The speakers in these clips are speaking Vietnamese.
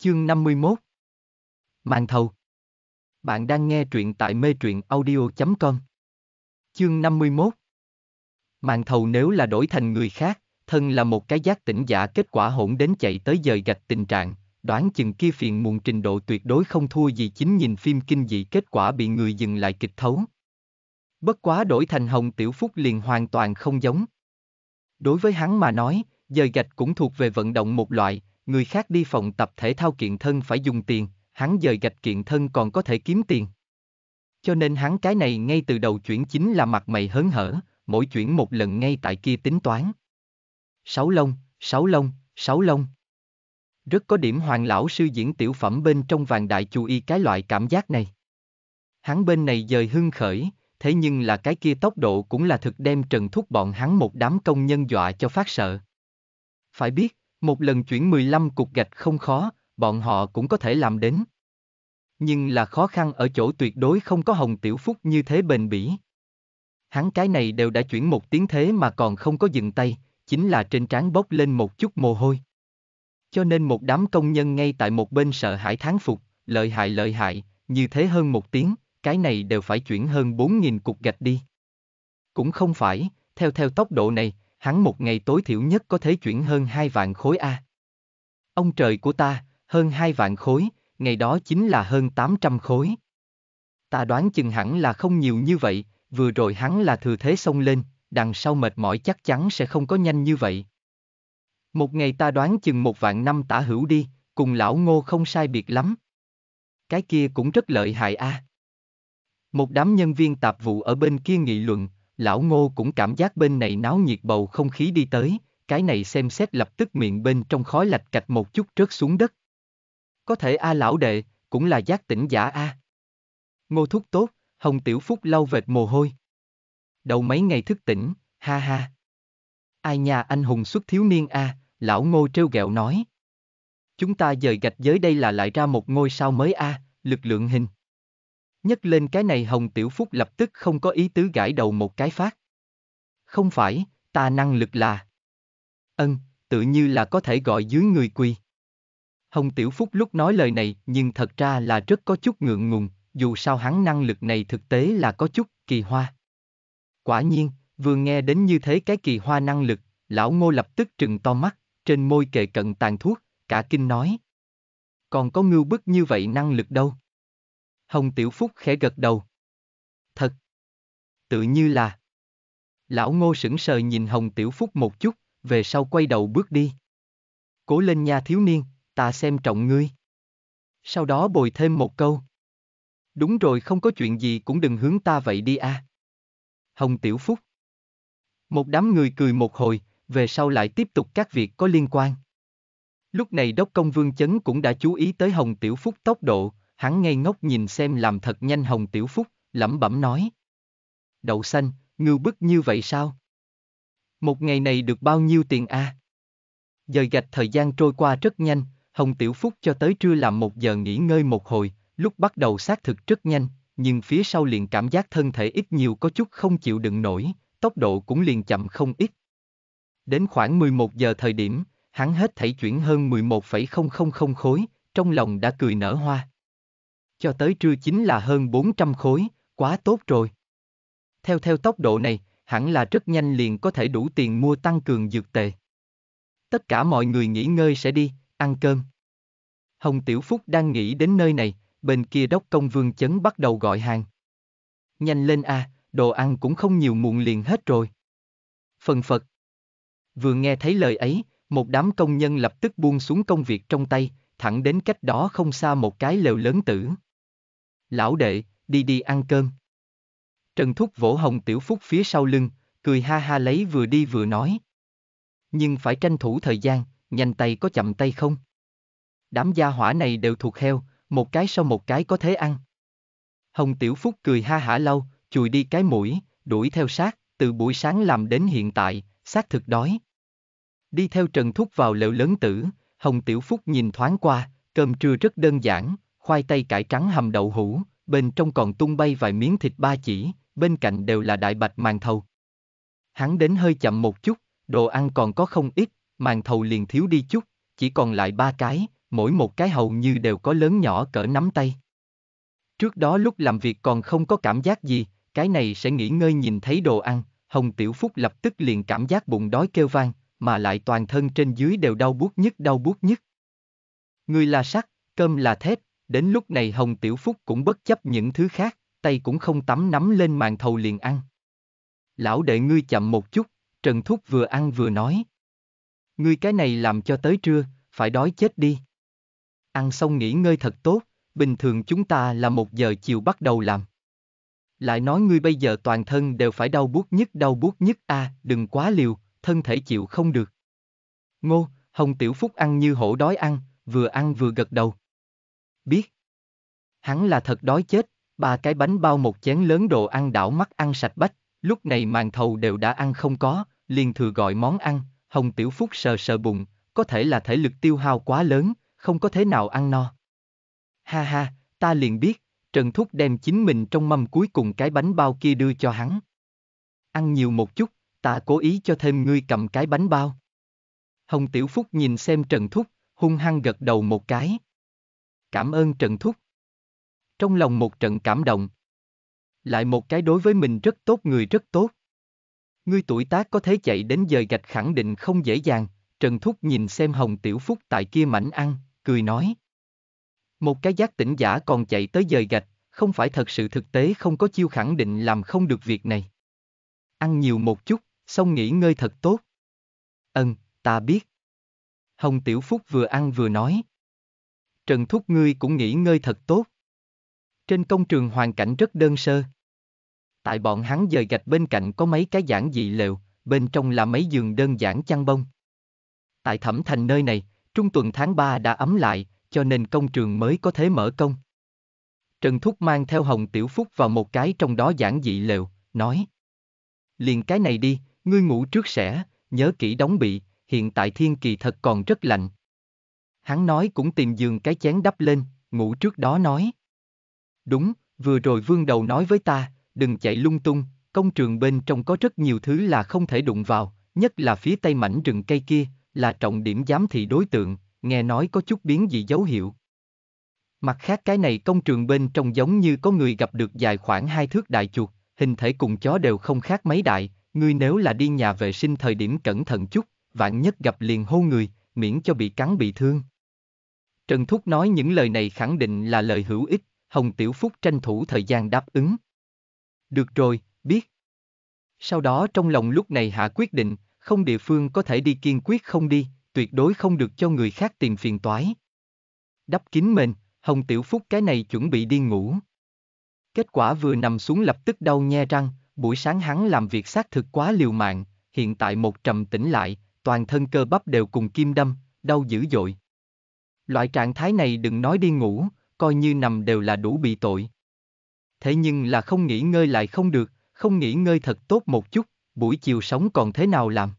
Chương 51 Màn thầu Bạn đang nghe truyện tại mê truyện audio.com Chương 51 Màn thầu nếu là đổi thành người khác, thân là một cái giác tỉnh giả kết quả hỗn đến chạy tới dời gạch tình trạng, đoán chừng kia phiền muộn trình độ tuyệt đối không thua gì chính nhìn phim kinh dị kết quả bị người dừng lại kịch thấu. Bất quá đổi thành Hồng Tiểu Phúc liền hoàn toàn không giống. Đối với hắn mà nói, dời gạch cũng thuộc về vận động một loại, người khác đi phòng tập thể thao kiện thân phải dùng tiền, hắn dời gạch kiện thân còn có thể kiếm tiền. Cho nên hắn cái này ngay từ đầu chuyển chính là mặt mày hớn hở, mỗi chuyển một lần ngay tại kia tính toán. Sáu lông, sáu lông, sáu lông. Rất có điểm hoàng lão sư diễn tiểu phẩm bên trong vàng đại chú ý cái loại cảm giác này. Hắn bên này dời hưng khởi, thế nhưng là cái kia tốc độ cũng là thực đem trần thúc bọn hắn một đám công nhân dọa cho phát sợ. Phải biết, một lần chuyển 15 cục gạch không khó, bọn họ cũng có thể làm đến. Nhưng là khó khăn ở chỗ tuyệt đối không có Hồng Tiểu Phúc như thế bền bỉ. Hắn cái này đều đã chuyển một tiếng thế mà còn không có dừng tay, chính là trên trán bốc lên một chút mồ hôi. Cho nên một đám công nhân ngay tại một bên sợ hãi thán phục, lợi hại lợi hại, như thế hơn một tiếng, cái này đều phải chuyển hơn 4.000 cục gạch đi. Cũng không phải, theo theo tốc độ này, hắn một ngày tối thiểu nhất có thể chuyển hơn hai vạn khối A. Ông trời của ta, hơn hai vạn khối, ngày đó chính là hơn 800 khối. Ta đoán chừng hẳn là không nhiều như vậy, vừa rồi hắn là thừa thế xông lên, đằng sau mệt mỏi chắc chắn sẽ không có nhanh như vậy. Một ngày ta đoán chừng một vạn năm tả hữu đi, cùng lão ngô không sai biệt lắm. Cái kia cũng rất lợi hại a. Một đám nhân viên tạp vụ ở bên kia nghị luận, lão ngô cũng cảm giác bên này náo nhiệt bầu không khí đi tới, cái này xem xét lập tức miệng bên trong khói lạch cạch một chút rớt xuống đất. Có thể a lão đệ, cũng là giác tỉnh giả a. Ngô thúc tốt, Hồng Tiểu Phúc lau vệt mồ hôi. Đầu mấy ngày thức tỉnh, ha ha. Ai nhà anh hùng xuất thiếu niên a, lão ngô trêu ghẹo nói. Chúng ta dời gạch giới đây là lại ra một ngôi sao mới a, lực lượng hình. Nhất lên cái này Hồng Tiểu Phúc lập tức không có ý tứ gãi đầu một cái phát. Không phải, ta năng lực là. Ân, tự như là có thể gọi dưới người quỳ. Hồng Tiểu Phúc lúc nói lời này nhưng thật ra là rất có chút ngượng ngùng, dù sao hắn năng lực này thực tế là có chút kỳ hoa. Quả nhiên, vừa nghe đến như thế cái kỳ hoa năng lực, lão ngô lập tức trừng to mắt, trên môi kề cận tàn thuốc, cả kinh nói. Còn có ngưu bức như vậy năng lực đâu? Hồng Tiểu Phúc khẽ gật đầu. Thật. Tự như là. Lão ngô sững sờ nhìn Hồng Tiểu Phúc một chút, về sau quay đầu bước đi. Cố lên nha thiếu niên, ta xem trọng ngươi. Sau đó bồi thêm một câu. Đúng rồi không có chuyện gì cũng đừng hướng ta vậy đi a. Hồng Tiểu Phúc. Một đám người cười một hồi, về sau lại tiếp tục các việc có liên quan. Lúc này đốc công vương chấn cũng đã chú ý tới Hồng Tiểu Phúc tốc độ, hắn ngây ngốc nhìn xem làm thật nhanh Hồng Tiểu Phúc, lẩm bẩm nói. Đậu xanh, ngưu bức như vậy sao? Một ngày này được bao nhiêu tiền a? À? Dời gạch thời gian trôi qua rất nhanh, Hồng Tiểu Phúc cho tới trưa làm một giờ nghỉ ngơi một hồi, lúc bắt đầu xác thực rất nhanh, nhưng phía sau liền cảm giác thân thể ít nhiều có chút không chịu đựng nổi, tốc độ cũng liền chậm không ít. Đến khoảng 11 giờ thời điểm, hắn hết thảy chuyển hơn 11,000 khối, trong lòng đã cười nở hoa. Cho tới trưa chính là hơn 400 khối, quá tốt rồi. Theo theo tốc độ này, hẳn là rất nhanh liền có thể đủ tiền mua tăng cường dược tệ. Tất cả mọi người nghỉ ngơi sẽ đi, ăn cơm. Hồng Tiểu Phúc đang nghĩ đến nơi này, bên kia đốc công vương chấn bắt đầu gọi hàng. Nhanh lên a, đồ ăn cũng không nhiều muộn liền hết rồi. Phần phật. Vừa nghe thấy lời ấy, một đám công nhân lập tức buông xuống công việc trong tay, thẳng đến cách đó không xa một cái lều lớn tử. Lão đệ, đi đi ăn cơm. Trần Thúc vỗ Hồng Tiểu Phúc phía sau lưng, cười ha ha lấy vừa đi vừa nói. Nhưng phải tranh thủ thời gian, nhanh tay có chậm tay không? Đám gia hỏa này đều thuộc heo, một cái sau một cái có thế ăn. Hồng Tiểu Phúc cười ha hả lâu, chùi đi cái mũi, đuổi theo sát, từ buổi sáng làm đến hiện tại, xác thực đói. Đi theo Trần Thúc vào lều lớn tử, Hồng Tiểu Phúc nhìn thoáng qua, cơm trưa rất đơn giản, khoai tây cải trắng hầm đậu hũ, bên trong còn tung bay vài miếng thịt ba chỉ, bên cạnh đều là đại bạch màn thầu. Hắn đến hơi chậm một chút, đồ ăn còn có không ít, màn thầu liền thiếu đi chút, chỉ còn lại ba cái, mỗi một cái hầu như đều có lớn nhỏ cỡ nắm tay. Trước đó lúc làm việc còn không có cảm giác gì, cái này sẽ nghỉ ngơi nhìn thấy đồ ăn, Hồng Tiểu Phúc lập tức liền cảm giác bụng đói kêu vang, mà lại toàn thân trên dưới đều đau buốt nhất đau buốt nhất. Người là sắt, cơm là thép, đến lúc này Hồng Tiểu Phúc cũng bất chấp những thứ khác, tay cũng không tắm nắm lên màn thầu liền ăn. Lão đệ ngươi chậm một chút, Trần Thúc vừa ăn vừa nói. Ngươi cái này làm cho tới trưa, phải đói chết đi. Ăn xong nghỉ ngơi thật tốt, bình thường chúng ta là một giờ chiều bắt đầu làm. Lại nói ngươi bây giờ toàn thân đều phải đau buốt nhất đau buốt nhất a, à, đừng quá liều, thân thể chịu không được. Ngô, Hồng Tiểu Phúc ăn như hổ đói ăn, vừa ăn vừa gật đầu. Biết. Hắn là thật đói chết, ba cái bánh bao một chén lớn đồ ăn đảo mắt ăn sạch bách, lúc này màn thầu đều đã ăn không có, liền thừa gọi món ăn, Hồng Tiểu Phúc sờ sờ bụng, có thể là thể lực tiêu hao quá lớn, không có thế nào ăn no. Ha ha, ta liền biết, Trần Thúc đem chính mình trong mâm cuối cùng cái bánh bao kia đưa cho hắn. Ăn nhiều một chút, ta cố ý cho thêm ngươi cầm cái bánh bao. Hồng Tiểu Phúc nhìn xem Trần Thúc, hung hăng gật đầu một cái. Cảm ơn Trần Thúc. Trong lòng một trận cảm động. Lại một cái đối với mình rất tốt người rất tốt. Ngươi tuổi tác có thể chạy đến giờ gạch khẳng định không dễ dàng, Trần Thúc nhìn xem Hồng Tiểu Phúc tại kia mảnh ăn, cười nói. Một cái giác tỉnh giả còn chạy tới giờ gạch, không phải thật sự thực tế không có chiêu khẳng định làm không được việc này. Ăn nhiều một chút, xong nghỉ ngơi thật tốt. ân ta biết. Hồng Tiểu Phúc vừa ăn vừa nói. Trần Thúc ngươi cũng nghỉ ngơi thật tốt. Trên công trường hoàn cảnh rất đơn sơ. Tại bọn hắn dời gạch bên cạnh có mấy cái giản dị lều, bên trong là mấy giường đơn giản chăn bông. Tại thẩm thành nơi này, trung tuần tháng 3 đã ấm lại, cho nên công trường mới có thể mở công. Trần Thúc mang theo Hồng Tiểu Phúc vào một cái trong đó giản dị lều, nói. Liền cái này đi, ngươi ngủ trước sẽ, nhớ kỹ đóng bị, hiện tại thiên kỳ thật còn rất lạnh. Hắn nói cũng tìm giường cái chén đắp lên, ngủ trước đó nói. Đúng, vừa rồi vương đầu nói với ta, đừng chạy lung tung, công trường bên trong có rất nhiều thứ là không thể đụng vào, nhất là phía tây mảnh rừng cây kia, là trọng điểm giám thị đối tượng, nghe nói có chút biến dị dấu hiệu. Mặt khác cái này công trường bên trong giống như có người gặp được dài khoảng hai thước đại chuột, hình thể cùng chó đều không khác mấy đại, ngươi nếu là đi nhà vệ sinh thời điểm cẩn thận chút, vạn nhất gặp liền hô người, miễn cho bị cắn bị thương. Trần Thúc nói những lời này khẳng định là lời hữu ích, Hồng Tiểu Phúc tranh thủ thời gian đáp ứng. Được rồi, biết. Sau đó trong lòng lúc này hạ quyết định, không địa phương có thể đi kiên quyết không đi, tuyệt đối không được cho người khác tìm phiền toái. Đắp kín mình, Hồng Tiểu Phúc cái này chuẩn bị đi ngủ. Kết quả vừa nằm xuống lập tức đau nhe răng, buổi sáng hắn làm việc xác thực quá liều mạng, hiện tại một trầm tỉnh lại, toàn thân cơ bắp đều cùng kim đâm, đau dữ dội. Loại trạng thái này đừng nói đi ngủ, coi như nằm đều là đủ bị tội. Thế nhưng là không nghỉ ngơi lại không được, không nghỉ ngơi thật tốt một chút, buổi chiều sống còn thế nào làm?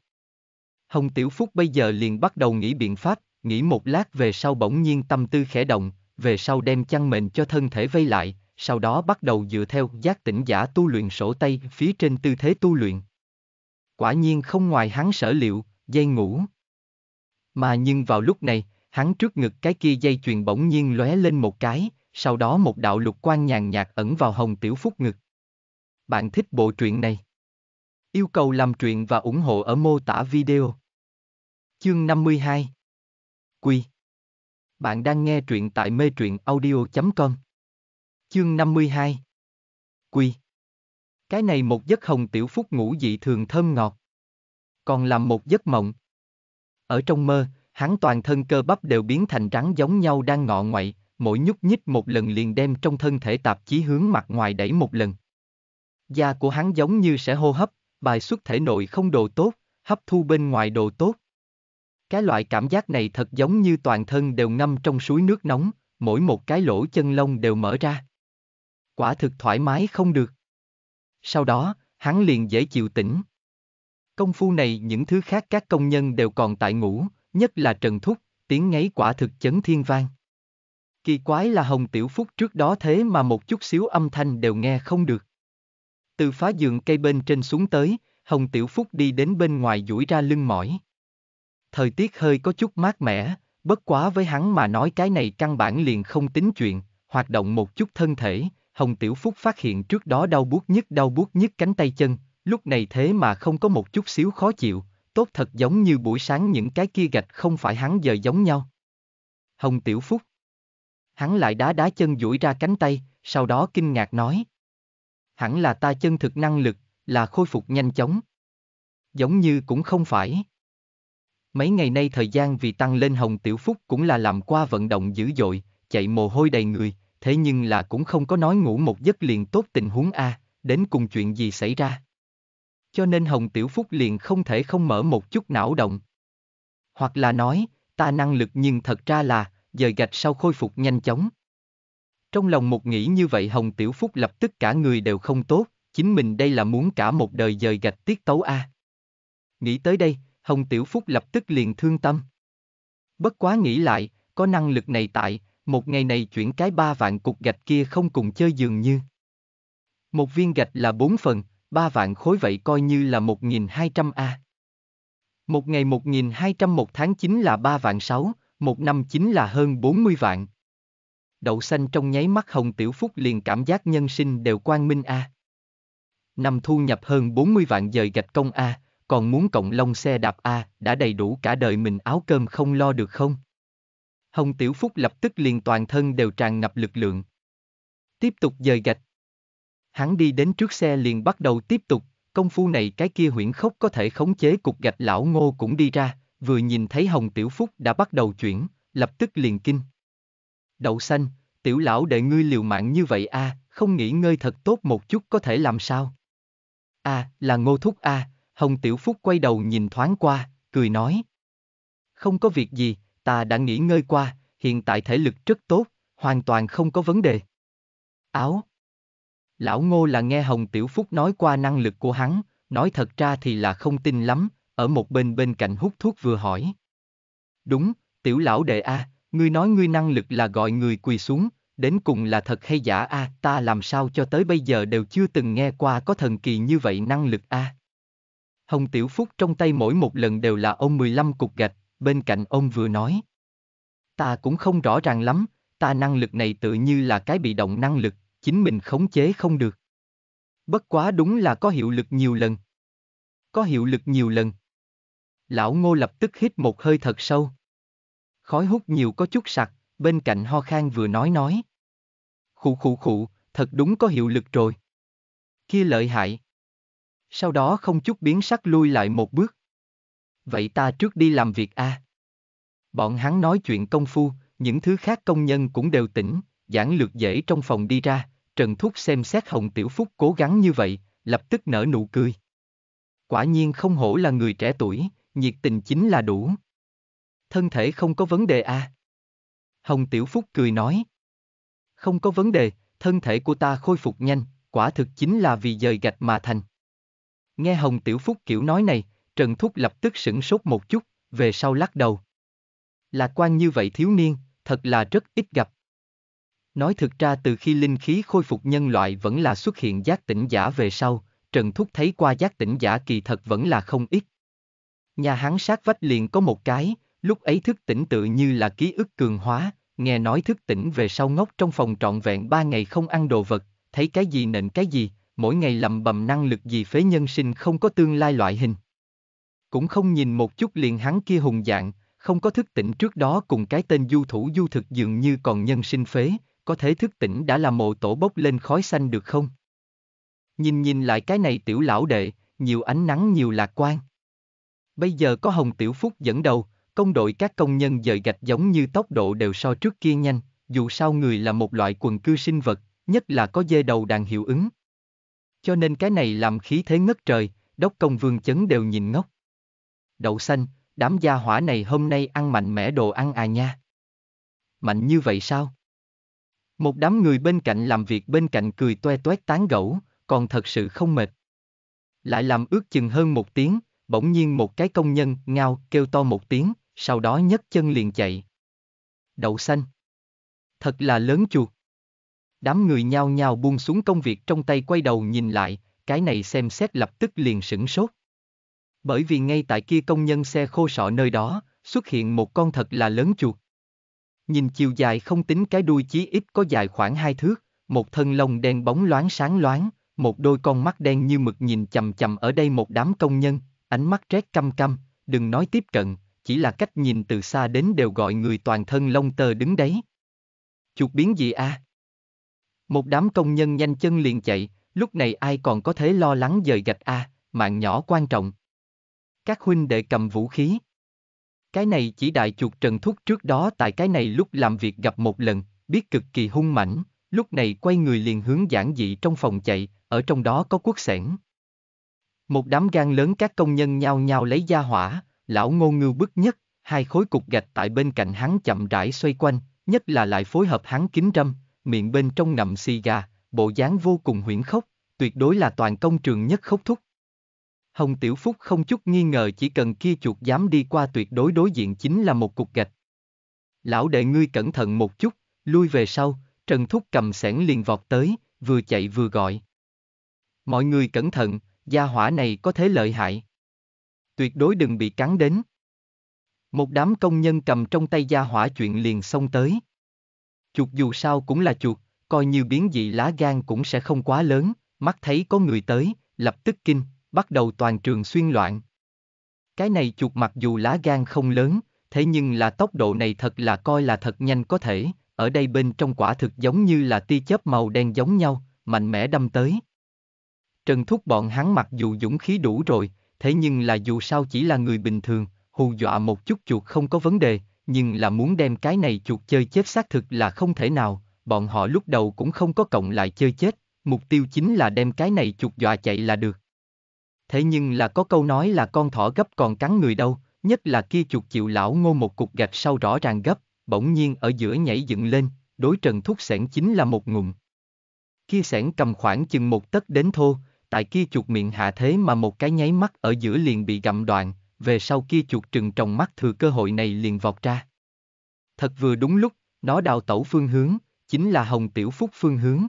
Hồng Tiểu Phúc bây giờ liền bắt đầu nghĩ biện pháp, nghĩ một lát về sau bỗng nhiên tâm tư khẽ động, về sau đem chăn mền cho thân thể vây lại, sau đó bắt đầu dựa theo giác tỉnh giả tu luyện sổ tay phía trên tư thế tu luyện. Quả nhiên không ngoài hắn sở liệu, dây ngủ. Mà nhưng vào lúc này, hắn trước ngực cái kia dây chuyền bỗng nhiên lóe lên một cái, sau đó một đạo lục quang nhàn nhạt ẩn vào hồng tiểu phúc ngực. Bạn thích bộ truyện này? Yêu cầu làm truyện và ủng hộ ở mô tả video. Chương 52 Quy Bạn đang nghe truyện tại mê truyện audio.com Chương 52 Quy Cái này một giấc hồng tiểu phúc ngủ dị thường thơm ngọt. Còn làm một giấc mộng. Ở trong mơ, hắn toàn thân cơ bắp đều biến thành trắng giống nhau đang ngọ ngoại, mỗi nhúc nhích một lần liền đem trong thân thể tạp chí hướng mặt ngoài đẩy một lần. Da của hắn giống như sẽ hô hấp, bài xuất thể nội không đồ tốt, hấp thu bên ngoài đồ tốt. Cái loại cảm giác này thật giống như toàn thân đều ngâm trong suối nước nóng, mỗi một cái lỗ chân lông đều mở ra. Quả thực thoải mái không được. Sau đó, hắn liền dễ chịu tỉnh. Công phu này những thứ khác các công nhân đều còn tại ngủ, nhất là Trần Thúc, tiếng ngáy quả thực chấn thiên vang. Kỳ quái là Hồng Tiểu Phúc trước đó thế mà một chút xíu âm thanh đều nghe không được. Từ phá giường cây bên trên xuống tới, Hồng Tiểu Phúc đi đến bên ngoài duỗi ra lưng mỏi. Thời tiết hơi có chút mát mẻ, bất quá với hắn mà nói cái này căn bản liền không tính chuyện, hoạt động một chút thân thể, Hồng Tiểu Phúc phát hiện trước đó đau buốt nhất đau buốt nhất cánh tay chân, lúc này thế mà không có một chút xíu khó chịu, tốt thật giống như buổi sáng những cái kia gạch không phải hắn giờ giống nhau. Hồng Tiểu Phúc. Hắn lại đá đá chân duỗi ra cánh tay, sau đó kinh ngạc nói. Hẳn là ta chân thực năng lực, là khôi phục nhanh chóng. Giống như cũng không phải. Mấy ngày nay thời gian vì tăng lên Hồng Tiểu Phúc cũng là làm qua vận động dữ dội, chạy mồ hôi đầy người, thế nhưng là cũng không có nói ngủ một giấc liền tốt tình huống A, đến cùng chuyện gì xảy ra. Cho nên Hồng Tiểu Phúc liền không thể không mở một chút não động. Hoặc là nói, ta năng lực nhưng thật ra là, dời gạch sau khôi phục nhanh chóng. Trong lòng một nghĩ như vậy Hồng Tiểu Phúc lập tức cả người đều không tốt, chính mình đây là muốn cả một đời dời gạch tiết tấu A. Nghĩ tới đây, Hồng Tiểu Phúc lập tức liền thương tâm. Bất quá nghĩ lại, có năng lực này tại, một ngày này chuyển cái ba vạn cục gạch kia không cùng chơi dường như. Một viên gạch là bốn phần, ba vạn khối vậy coi như là một nghìn hai trăm A. Một ngày một nghìn hai trăm một tháng chính là ba vạn sáu, một năm chính là hơn bốn mươi vạn. Đậu xanh trong nháy mắt Hồng Tiểu Phúc liền cảm giác nhân sinh đều quang minh A. Năm thu nhập hơn 40 vạn dời gạch công A, còn muốn cộng lông xe đạp A, đã đầy đủ cả đời mình áo cơm không lo được không? Hồng Tiểu Phúc lập tức liền toàn thân đều tràn ngập lực lượng. Tiếp tục dời gạch. Hắn đi đến trước xe liền bắt đầu tiếp tục, công phu này cái kia huyễn khốc có thể khống chế cục gạch lão ngô cũng đi ra, vừa nhìn thấy Hồng Tiểu Phúc đã bắt đầu chuyển, lập tức liền kinh. Đậu xanh, tiểu lão đệ ngươi liều mạng như vậy a, không nghỉ ngơi thật tốt một chút có thể làm sao? A, là ngô thúc a, Hồng Tiểu Phúc quay đầu nhìn thoáng qua, cười nói. Không có việc gì, ta đã nghỉ ngơi qua, hiện tại thể lực rất tốt, hoàn toàn không có vấn đề. Áo. Lão Ngô là nghe Hồng Tiểu Phúc nói qua năng lực của hắn, nói thật ra thì là không tin lắm, ở một bên bên cạnh hút thuốc vừa hỏi. Đúng, tiểu lão đệ A, ngươi nói ngươi năng lực là gọi người quỳ xuống, đến cùng là thật hay giả A, ta làm sao cho tới bây giờ đều chưa từng nghe qua có thần kỳ như vậy năng lực A. Hồng Tiểu Phúc trong tay mỗi một lần đều là ông 15 cục gạch, bên cạnh ông vừa nói. Ta cũng không rõ ràng lắm, ta năng lực này tự như là cái bị động năng lực, chính mình khống chế không được. Bất quá đúng là có hiệu lực nhiều lần. Có hiệu lực nhiều lần. Lão ngô lập tức hít một hơi thật sâu. Khói hút nhiều có chút sặc, bên cạnh ho khan vừa nói nói. Khụ khụ khụ, thật đúng có hiệu lực rồi. Kia lợi hại. Sau đó không chút biến sắc lui lại một bước. Vậy ta trước đi làm việc a. Bọn hắn nói chuyện công phu, những thứ khác công nhân cũng đều tỉnh, giảng lược dễ trong phòng đi ra, Trần Thúc xem xét Hồng Tiểu Phúc cố gắng như vậy, lập tức nở nụ cười. Quả nhiên không hổ là người trẻ tuổi, nhiệt tình chính là đủ. Thân thể không có vấn đề à? Hồng Tiểu Phúc cười nói. Không có vấn đề, thân thể của ta khôi phục nhanh, quả thực chính là vì dời gạch mà thành. Nghe Hồng Tiểu Phúc kiểu nói này, Trần Thúc lập tức sửng sốt một chút, về sau lắc đầu. Lạc quan như vậy thiếu niên, thật là rất ít gặp. Nói thực ra từ khi linh khí khôi phục nhân loại vẫn là xuất hiện giác tỉnh giả về sau, Trần Thúc thấy qua giác tỉnh giả kỳ thật vẫn là không ít. Nhà hắn sát vách liền có một cái, lúc ấy thức tỉnh tự như là ký ức cường hóa, nghe nói thức tỉnh về sau ngốc trong phòng trọn vẹn ba ngày không ăn đồ vật, thấy cái gì nện cái gì, mỗi ngày lầm bầm năng lực gì phế nhân sinh không có tương lai loại hình. Cũng không nhìn một chút liền hắn kia hùng dạng, không có thức tỉnh trước đó cùng cái tên du thủ du thực dường như còn nhân sinh phế, có thể thức tỉnh đã là mộ tổ bốc lên khói xanh được không? Nhìn nhìn lại cái này tiểu lão đệ, nhiều ánh nắng nhiều lạc quan. Bây giờ có Hồng Tiểu Phúc dẫn đầu, công đội các công nhân dời gạch giống như tốc độ đều so trước kia nhanh, dù sao người là một loại quần cư sinh vật, nhất là có dê đầu đàn hiệu ứng. Cho nên cái này làm khí thế ngất trời, đốc công vương chấn đều nhìn ngốc. Đậu xanh, đám gia hỏa này hôm nay ăn mạnh mẽ đồ ăn à nha. Mạnh như vậy sao? Một đám người bên cạnh làm việc bên cạnh cười toe toét tán gẫu, còn thật sự không mệt. Lại làm ước chừng hơn một tiếng, bỗng nhiên một cái công nhân ngao kêu to một tiếng, sau đó nhấc chân liền chạy. Đậu xanh. Thật là lớn chuột. Đám người nhao nhao buông xuống công việc trong tay quay đầu nhìn lại, cái này xem xét lập tức liền sửng sốt. Bởi vì ngay tại kia công nhân xe khô sọ nơi đó, xuất hiện một con thật là lớn chuột. Nhìn chiều dài không tính cái đuôi chí ít có dài khoảng hai thước, một thân lông đen bóng loáng sáng loáng, một đôi con mắt đen như mực nhìn chầm chầm ở đây một đám công nhân, ánh mắt rét căm căm, đừng nói tiếp cận, chỉ là cách nhìn từ xa đến đều gọi người toàn thân lông tơ đứng đấy. Chuột biến gì a? Một đám công nhân nhanh chân liền chạy, lúc này ai còn có thể lo lắng dời gạch a, mạng nhỏ quan trọng. Các huynh đệ cầm vũ khí. Cái này chỉ đại chuột Trần Thúc trước đó tại cái này lúc làm việc gặp một lần, biết cực kỳ hung mãnh, lúc này quay người liền hướng giảng dị trong phòng chạy, ở trong đó có quốc sẻn. Một đám gan lớn các công nhân nhao nhao lấy gia hỏa, lão ngô ngưu bức nhất, hai khối cục gạch tại bên cạnh hắn chậm rãi xoay quanh, nhất là lại phối hợp hắn kính râm, miệng bên trong ngậm xì gà, bộ dáng vô cùng huyễn khốc, tuyệt đối là toàn công trường nhất khốc thúc. Hồng Tiểu Phúc không chút nghi ngờ chỉ cần kia chuột dám đi qua tuyệt đối đối diện chính là một cục gạch. Lão đệ ngươi cẩn thận một chút, lui về sau, Trần Thúc cầm sẻn liền vọt tới, vừa chạy vừa gọi. Mọi người cẩn thận, gia hỏa này có thế lợi hại. Tuyệt đối đừng bị cắn đến. Một đám công nhân cầm trong tay gia hỏa chuyện liền xông tới. Chuột dù sao cũng là chuột, coi như biến dị lá gan cũng sẽ không quá lớn, mắt thấy có người tới, lập tức kinh, bắt đầu toàn trường xuyên loạn. Cái này chuột mặc dù lá gan không lớn, thế nhưng là tốc độ này thật là coi là thật nhanh có thể, ở đây bên trong quả thực giống như là tia chớp màu đen giống nhau, mạnh mẽ đâm tới. Trần Thúc bọn hắn mặc dù dũng khí đủ rồi, thế nhưng là dù sao chỉ là người bình thường, hù dọa một chút chuột không có vấn đề, nhưng là muốn đem cái này chuột chơi chết xác thực là không thể nào, bọn họ lúc đầu cũng không có cộng lại chơi chết, mục tiêu chính là đem cái này chuột dọa chạy là được. Thế nhưng là có câu nói là con thỏ gấp còn cắn người đâu, nhất là kia chuột chịu lão ngô một cục gạch sau rõ ràng gấp, bỗng nhiên ở giữa nhảy dựng lên, đối trần thúc sẻn chính là một ngụm. Kia sẻn cầm khoảng chừng một tấc đến thô, tại kia chuột miệng hạ thế mà một cái nháy mắt ở giữa liền bị gặm đoạn, về sau kia chuột trừng trong mắt thừa cơ hội này liền vọt ra. Thật vừa đúng lúc, nó đào tẩu phương hướng, chính là Hồng Tiểu Phúc phương hướng.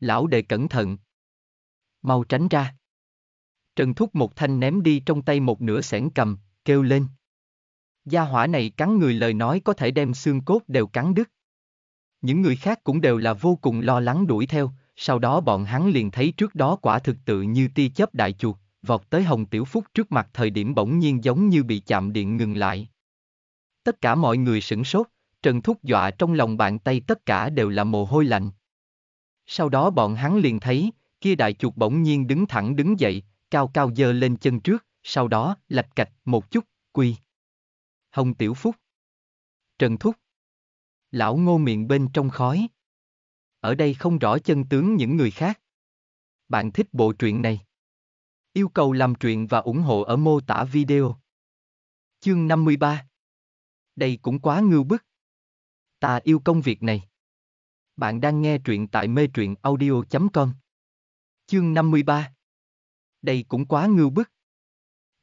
Lão đệ cẩn thận. Mau tránh ra. Trần Thúc một thanh ném đi trong tay một nửa sẻn cầm, kêu lên. Gia hỏa này cắn người lời nói có thể đem xương cốt đều cắn đứt. Những người khác cũng đều là vô cùng lo lắng đuổi theo, sau đó bọn hắn liền thấy trước đó quả thực tự như ti chớp đại chuột, vọt tới Hồng Tiểu Phúc trước mặt thời điểm bỗng nhiên giống như bị chạm điện ngừng lại. Tất cả mọi người sửng sốt, Trần Thúc dọa trong lòng bàn tay tất cả đều là mồ hôi lạnh. Sau đó bọn hắn liền thấy, kia đại chuột bỗng nhiên đứng thẳng đứng dậy, cao cao dơ lên chân trước, sau đó, lạch cạch, một chút, quy. Hồng Tiểu Phúc. Trần Thúc. Lão ngô miệng bên trong khói. Ở đây không rõ chân tướng những người khác. Bạn thích bộ truyện này? Yêu cầu làm truyện và ủng hộ ở mô tả video. Chương 53 Đây cũng quá ngưu bức. Ta yêu công việc này. Bạn đang nghe truyện tại mê truyện audio.com. Chương 53 đây cũng quá ngưu bức.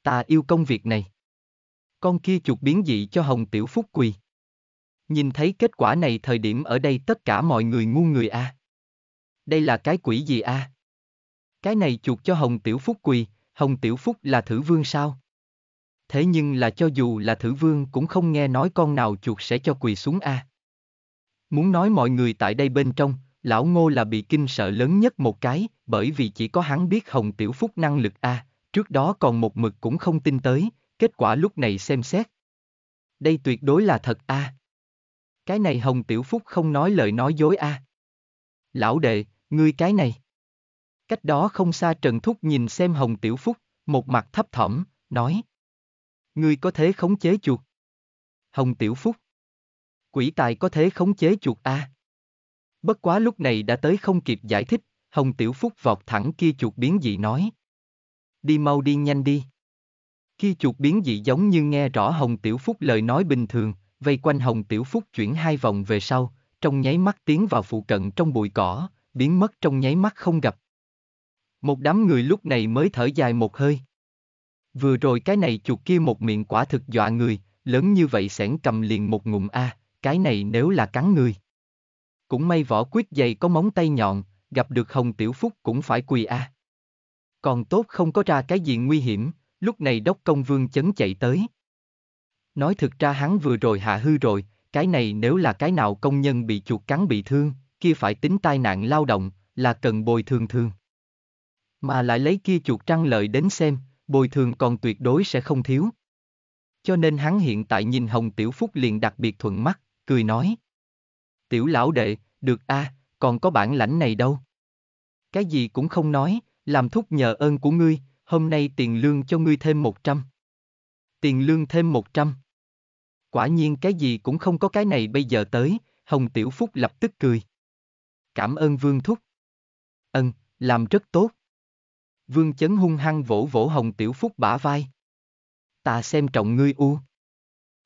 Ta yêu công việc này. Con kia chuột biến dị cho Hồng Tiểu Phúc quỳ. Nhìn thấy kết quả này thời điểm ở đây tất cả mọi người ngu người a. Đây là cái quỷ gì a? Cái này chuột cho Hồng Tiểu Phúc quỳ, Hồng Tiểu Phúc là thử vương sao? Thế nhưng là cho dù là thử vương cũng không nghe nói con nào chuột sẽ cho quỳ xuống a. Muốn nói mọi người tại đây bên trong, lão ngô là bị kinh sợ lớn nhất một cái, bởi vì chỉ có hắn biết Hồng Tiểu Phúc năng lực a, trước đó còn một mực cũng không tin tới, kết quả lúc này xem xét. Đây tuyệt đối là thật a. Cái này Hồng Tiểu Phúc không nói lời nói dối a. Lão đệ, ngươi cái này. Cách đó không xa Trần Thúc nhìn xem Hồng Tiểu Phúc, một mặt thấp thỏm, nói. Ngươi có thế khống chế chuột. Hồng Tiểu Phúc. Quỷ tài có thế khống chế chuột a. Bất quá lúc này đã tới không kịp giải thích, Hồng Tiểu Phúc vọt thẳng kia chuột biến dị nói. Đi mau đi nhanh đi. Kia chuột biến dị giống như nghe rõ Hồng Tiểu Phúc lời nói bình thường, vây quanh Hồng Tiểu Phúc chuyển hai vòng về sau, trong nháy mắt tiến vào phụ cận trong bụi cỏ, biến mất trong nháy mắt không gặp. Một đám người lúc này mới thở dài một hơi. Vừa rồi cái này chuột kia một miệng quả thực dọa người, lớn như vậy sẻn cầm liền một ngụm a, cái này nếu là cắn người. Cũng may vỏ quyết dày có móng tay nhọn, gặp được Hồng Tiểu Phúc cũng phải quỳ a. Còn tốt không có ra cái gì nguy hiểm, lúc này đốc công vương chấn chạy tới. Nói thực ra hắn vừa rồi hạ hư rồi, cái này nếu là cái nào công nhân bị chuột cắn bị thương, kia phải tính tai nạn lao động, là cần bồi thường thường. Mà lại lấy kia chuột trăng lợi đến xem, bồi thường còn tuyệt đối sẽ không thiếu. Cho nên hắn hiện tại nhìn Hồng Tiểu Phúc liền đặc biệt thuận mắt, cười nói. Tiểu lão đệ, được a, còn có bản lãnh này đâu. Cái gì cũng không nói, làm thúc nhờ ơn của ngươi, hôm nay tiền lương cho ngươi thêm một trăm. Tiền lương thêm một trăm. Quả nhiên cái gì cũng không có cái này bây giờ tới, Hồng Tiểu Phúc lập tức cười. Cảm ơn Vương Thúc. Ân, làm rất tốt. Vương Chấn hung hăng vỗ vỗ Hồng Tiểu Phúc bả vai. Ta xem trọng ngươi u.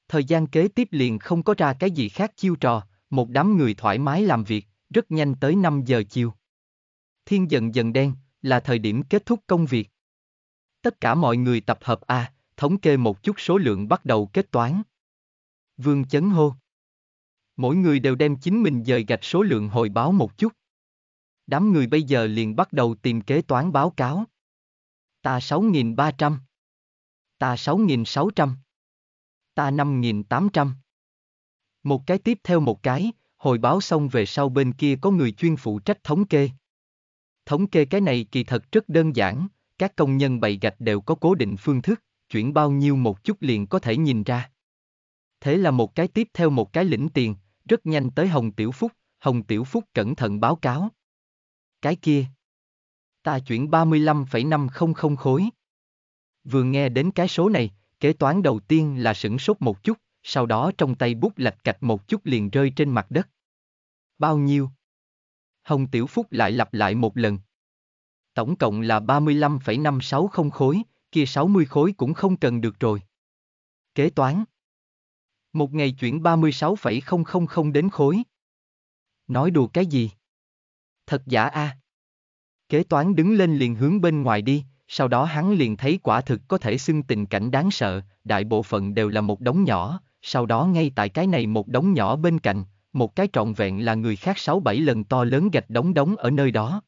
Thời gian kế tiếp liền không có ra cái gì khác chiêu trò, một đám người thoải mái làm việc, rất nhanh tới 5 giờ chiều. Thiên dần dần đen, là thời điểm kết thúc công việc. Tất cả mọi người tập hợp A, thống kê một chút số lượng bắt đầu kết toán. Vương chấn hô. Mỗi người đều đem chính mình dời gạch số lượng hồi báo một chút. Đám người bây giờ liền bắt đầu tìm kế toán báo cáo. Ta 6.300. Ta 6.600. Ta 5.800. Một cái tiếp theo một cái, hồi báo xong về sau bên kia có người chuyên phụ trách thống kê. Thống kê cái này kỳ thật rất đơn giản, các công nhân bày gạch đều có cố định phương thức, chuyển bao nhiêu một chút liền có thể nhìn ra. Thế là một cái tiếp theo một cái lĩnh tiền, rất nhanh tới Hồng Tiểu Phúc, Hồng Tiểu Phúc cẩn thận báo cáo. Cái kia. Ta chuyển 35,500 khối. Vừa nghe đến cái số này, kế toán đầu tiên là sửng sốt một chút, sau đó trong tay bút lạch cạch một chút liền rơi trên mặt đất. Bao nhiêu? Hồng Tiểu Phúc lại lặp lại một lần. Tổng cộng là 35,560 khối, kia 60 khối cũng không cần được rồi. Kế toán. Một ngày chuyển 36,000 đến khối. Nói đùa cái gì? Thật giả a. Kế toán đứng lên liền hướng bên ngoài đi, sau đó hắn liền thấy quả thực có thể xưng tình cảnh đáng sợ, đại bộ phận đều là một đống nhỏ, sau đó ngay tại cái này một đống nhỏ bên cạnh, một cái trọn vẹn là người khác sáu bảy lần to lớn gạch đống đống ở nơi đó.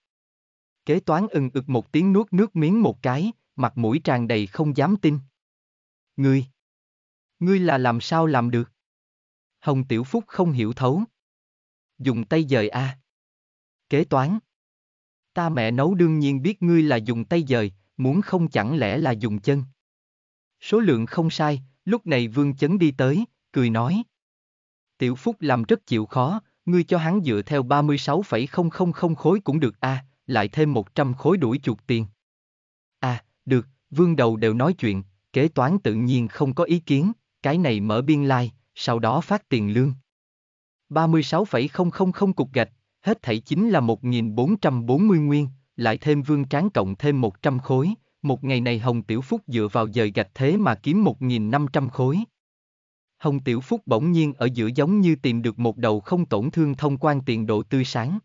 Kế toán ưng ực một tiếng nuốt nước miếng một cái, mặt mũi tràn đầy không dám tin. Ngươi! Ngươi là làm sao làm được? Hồng Tiểu Phúc không hiểu thấu. Dùng tay dời a. Kế toán. Ta mẹ nấu đương nhiên biết ngươi là dùng tay dời, muốn không chẳng lẽ là dùng chân. Số lượng không sai, lúc này Vương Chấn đi tới, cười nói. Tiểu Phúc làm rất chịu khó, ngươi cho hắn dựa theo 36,000 khối cũng được a, lại thêm 100 khối đuổi chuột tiền. À, được, vương đầu đều nói chuyện, kế toán tự nhiên không có ý kiến, cái này mở biên lai, like, sau đó phát tiền lương. 36,000 cục gạch, hết thảy chính là 1.440 nguyên, lại thêm vương tráng cộng thêm 100 khối, một ngày này Hồng Tiểu Phúc dựa vào dời gạch thế mà kiếm 1.500 khối. Hồng Tiểu Phúc bỗng nhiên ở giữa giống như tìm được một đầu không tổn thương thông quan tiền độ tươi sáng.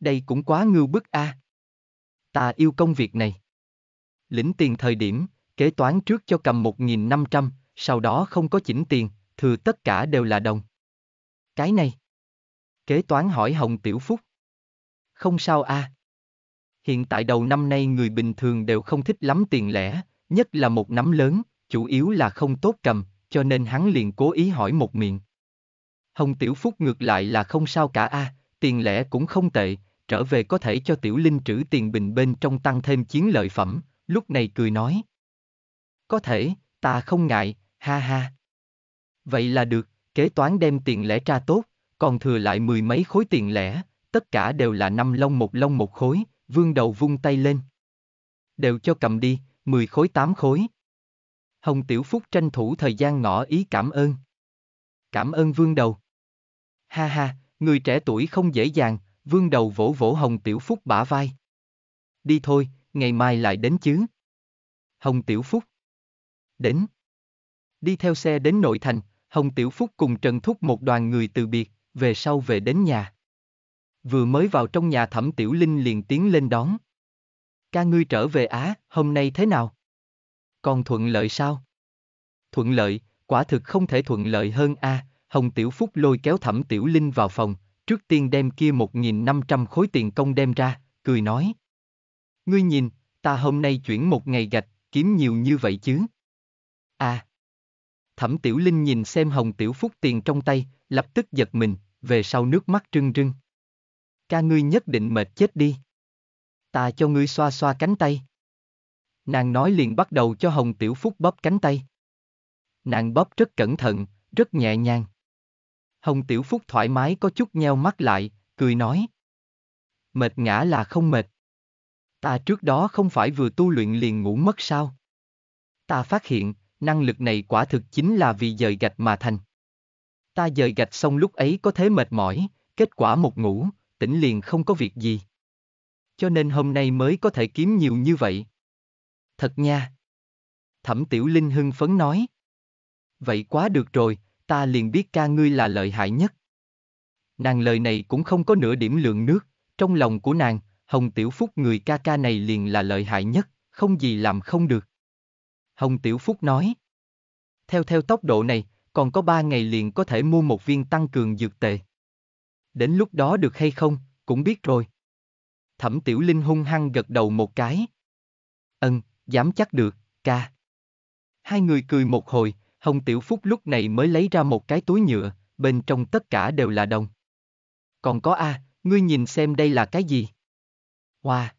Đây cũng quá ngưu bức a. Ta yêu công việc này. Lĩnh tiền thời điểm, kế toán trước cho cầm 1.500, sau đó không có chỉnh tiền, thừa tất cả đều là đồng. Cái này. Kế toán hỏi Hồng Tiểu Phúc. Không sao a. Hiện tại đầu năm nay người bình thường đều không thích lắm tiền lẻ, nhất là một nắm lớn, chủ yếu là không tốt cầm, cho nên hắn liền cố ý hỏi một miệng. Hồng Tiểu Phúc ngược lại là không sao cả a, tiền lẻ cũng không tệ, trở về có thể cho Tiểu Linh trữ tiền bình bên trong tăng thêm chiến lợi phẩm, lúc này cười nói. Có thể, ta không ngại, ha ha. Vậy là được, kế toán đem tiền lẻ tra tốt, còn thừa lại mười mấy khối tiền lẻ, tất cả đều là năm lông một lông một khối, vương đầu vung tay lên. Đều cho cầm đi, mười khối tám khối. Hồng Tiểu Phúc tranh thủ thời gian ngỏ ý cảm ơn. Cảm ơn vương đầu. Ha ha, người trẻ tuổi không dễ dàng, vương đầu vỗ vỗ Hồng Tiểu Phúc bả vai. Đi thôi, ngày mai lại đến chứ. Hồng Tiểu Phúc. Đến. Đi theo xe đến nội thành, Hồng Tiểu Phúc cùng Trần Thúc một đoàn người từ biệt, về sau về đến nhà. Vừa mới vào trong nhà Thẩm Tiểu Linh liền tiến lên đón. Ca ngươi trở về Á, hôm nay thế nào? Còn thuận lợi sao? Thuận lợi, quả thực không thể thuận lợi hơn a. Hồng Tiểu Phúc lôi kéo Thẩm Tiểu Linh vào phòng, trước tiên đem kia 1.500 khối tiền công đem ra, cười nói. Ngươi nhìn, ta hôm nay chuyển một ngày gạch, kiếm nhiều như vậy chứ? À. Thẩm Tiểu Linh nhìn xem Hồng Tiểu Phúc tiền trong tay, lập tức giật mình, về sau nước mắt trưng trưng. Ca ngươi nhất định mệt chết đi. Ta cho ngươi xoa xoa cánh tay. Nàng nói liền bắt đầu cho Hồng Tiểu Phúc bóp cánh tay. Nàng bóp rất cẩn thận, rất nhẹ nhàng. Hồng Tiểu Phúc thoải mái có chút nheo mắt lại, cười nói. Mệt ngã là không mệt. Ta trước đó không phải vừa tu luyện liền ngủ mất sao? Ta phát hiện, năng lực này quả thực chính là vì dời gạch mà thành. Ta dời gạch xong lúc ấy có thế mệt mỏi, kết quả một ngủ, tỉnh liền không có việc gì. Cho nên hôm nay mới có thể kiếm nhiều như vậy. Thật nha. Thẩm Tiểu Linh hưng phấn nói. Vậy quá được rồi, ta liền biết ca ngươi là lợi hại nhất. Nàng lời này cũng không có nửa điểm lượng nước, trong lòng của nàng, Hồng Tiểu Phúc người ca ca này liền là lợi hại nhất, không gì làm không được. Hồng Tiểu Phúc nói. Theo theo tốc độ này, còn có ba ngày liền có thể mua một viên tăng cường dược tệ. Đến lúc đó được hay không, cũng biết rồi. Thẩm Tiểu Linh hung hăng gật đầu một cái. Ân, dám chắc được, ca. Hai người cười một hồi, Hồng Tiểu Phúc lúc này mới lấy ra một cái túi nhựa, bên trong tất cả đều là đồng. Còn có A, ngươi nhìn xem đây là cái gì? Hoa!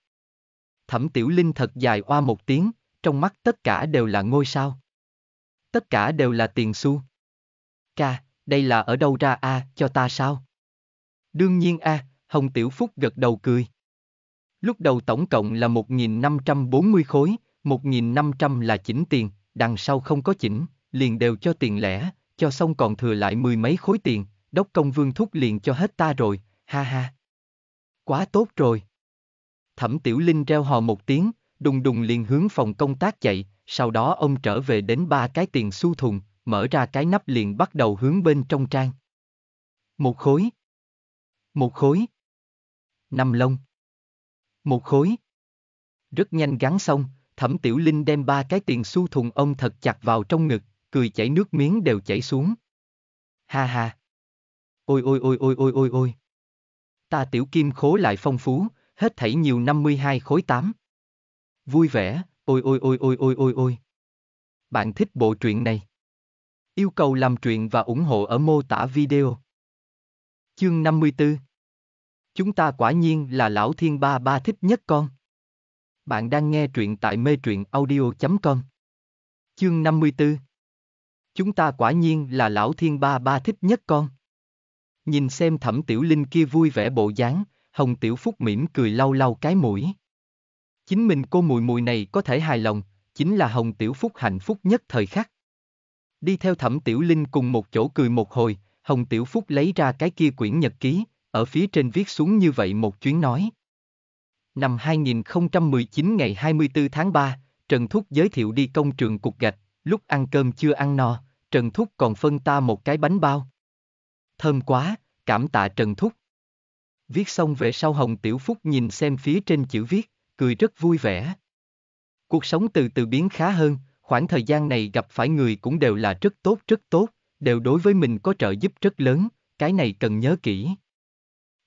Thẩm Tiểu Linh thật dài oa một tiếng, trong mắt tất cả đều là ngôi sao. Tất cả đều là tiền xu. Ca, đây là ở đâu ra A, cho ta sao? Đương nhiên A, Hồng Tiểu Phúc gật đầu cười. Lúc đầu tổng cộng là 1.540 khối, 1.500 là chỉnh tiền, đằng sau không có chỉnh, liền đều cho tiền lẻ, cho xong còn thừa lại mười mấy khối tiền, đốc công vương thúc liền cho hết ta rồi, ha ha. Quá tốt rồi. Thẩm Tiểu Linh reo hò một tiếng, đùng đùng liền hướng phòng công tác chạy, sau đó ông trở về đến ba cái tiền xu thùng, mở ra cái nắp liền bắt đầu hướng bên trong trang. Một khối. Một khối. Năm lông. Một khối. Rất nhanh gắn xong, Thẩm Tiểu Linh đem ba cái tiền xu thùng ông thật chặt vào trong ngực, cười chảy nước miếng đều chảy xuống. Ha ha. Ôi ôi ôi ôi ôi ôi ôi. Ta tiểu kim khố lại phong phú, hết thảy nhiều 52 khối 8. Vui vẻ, ôi ôi ôi ôi ôi ôi ôi. Bạn thích bộ truyện này? Yêu cầu làm truyện và ủng hộ ở mô tả video. Chương 54 Chúng ta quả nhiên là lão thiên ba ba thích nhất con. Bạn đang nghe truyện tại mê truyện audio.com. Chương 54 Chúng ta quả nhiên là lão thiên ba ba thích nhất con. Nhìn xem thẩm tiểu linh kia vui vẻ bộ dáng, hồng tiểu phúc mỉm cười lau lau cái mũi. Chính mình cô mùi mùi này có thể hài lòng, chính là hồng tiểu phúc hạnh phúc nhất thời khắc. Đi theo thẩm tiểu linh cùng một chỗ cười một hồi, hồng tiểu phúc lấy ra cái kia quyển nhật ký, ở phía trên viết xuống như vậy một chuyến nói. Năm 2019 ngày 24 tháng 3, Trần Thúc giới thiệu đi công trường cục gạch, lúc ăn cơm chưa ăn no, Trần Thúc còn phân ta một cái bánh bao. Thơm quá, cảm tạ Trần Thúc. Viết xong về sau Hồng Tiểu Phúc nhìn xem phía trên chữ viết, cười rất vui vẻ. Cuộc sống từ từ biến khá hơn, khoảng thời gian này gặp phải người cũng đều là rất tốt rất tốt, đều đối với mình có trợ giúp rất lớn, cái này cần nhớ kỹ.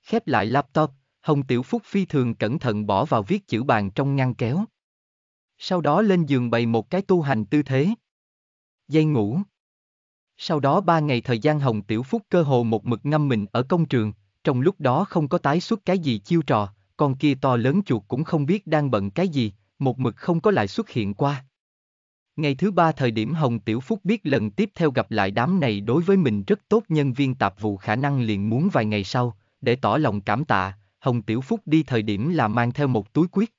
Khép lại laptop, Hồng Tiểu Phúc phi thường cẩn thận bỏ vào viết chữ bàn trong ngăn kéo. Sau đó lên giường bày một cái tu hành tư thế. Dây ngủ. Sau đó ba ngày thời gian Hồng Tiểu Phúc cơ hồ một mực ngâm mình ở công trường, trong lúc đó không có tái xuất cái gì chiêu trò, con kia to lớn chuột cũng không biết đang bận cái gì, một mực không có lại xuất hiện qua. Ngày thứ ba thời điểm Hồng Tiểu Phúc biết lần tiếp theo gặp lại đám này đối với mình rất tốt nhân viên tạp vụ khả năng liền muốn vài ngày sau, để tỏ lòng cảm tạ, Hồng Tiểu Phúc đi thời điểm là mang theo một túi quyết.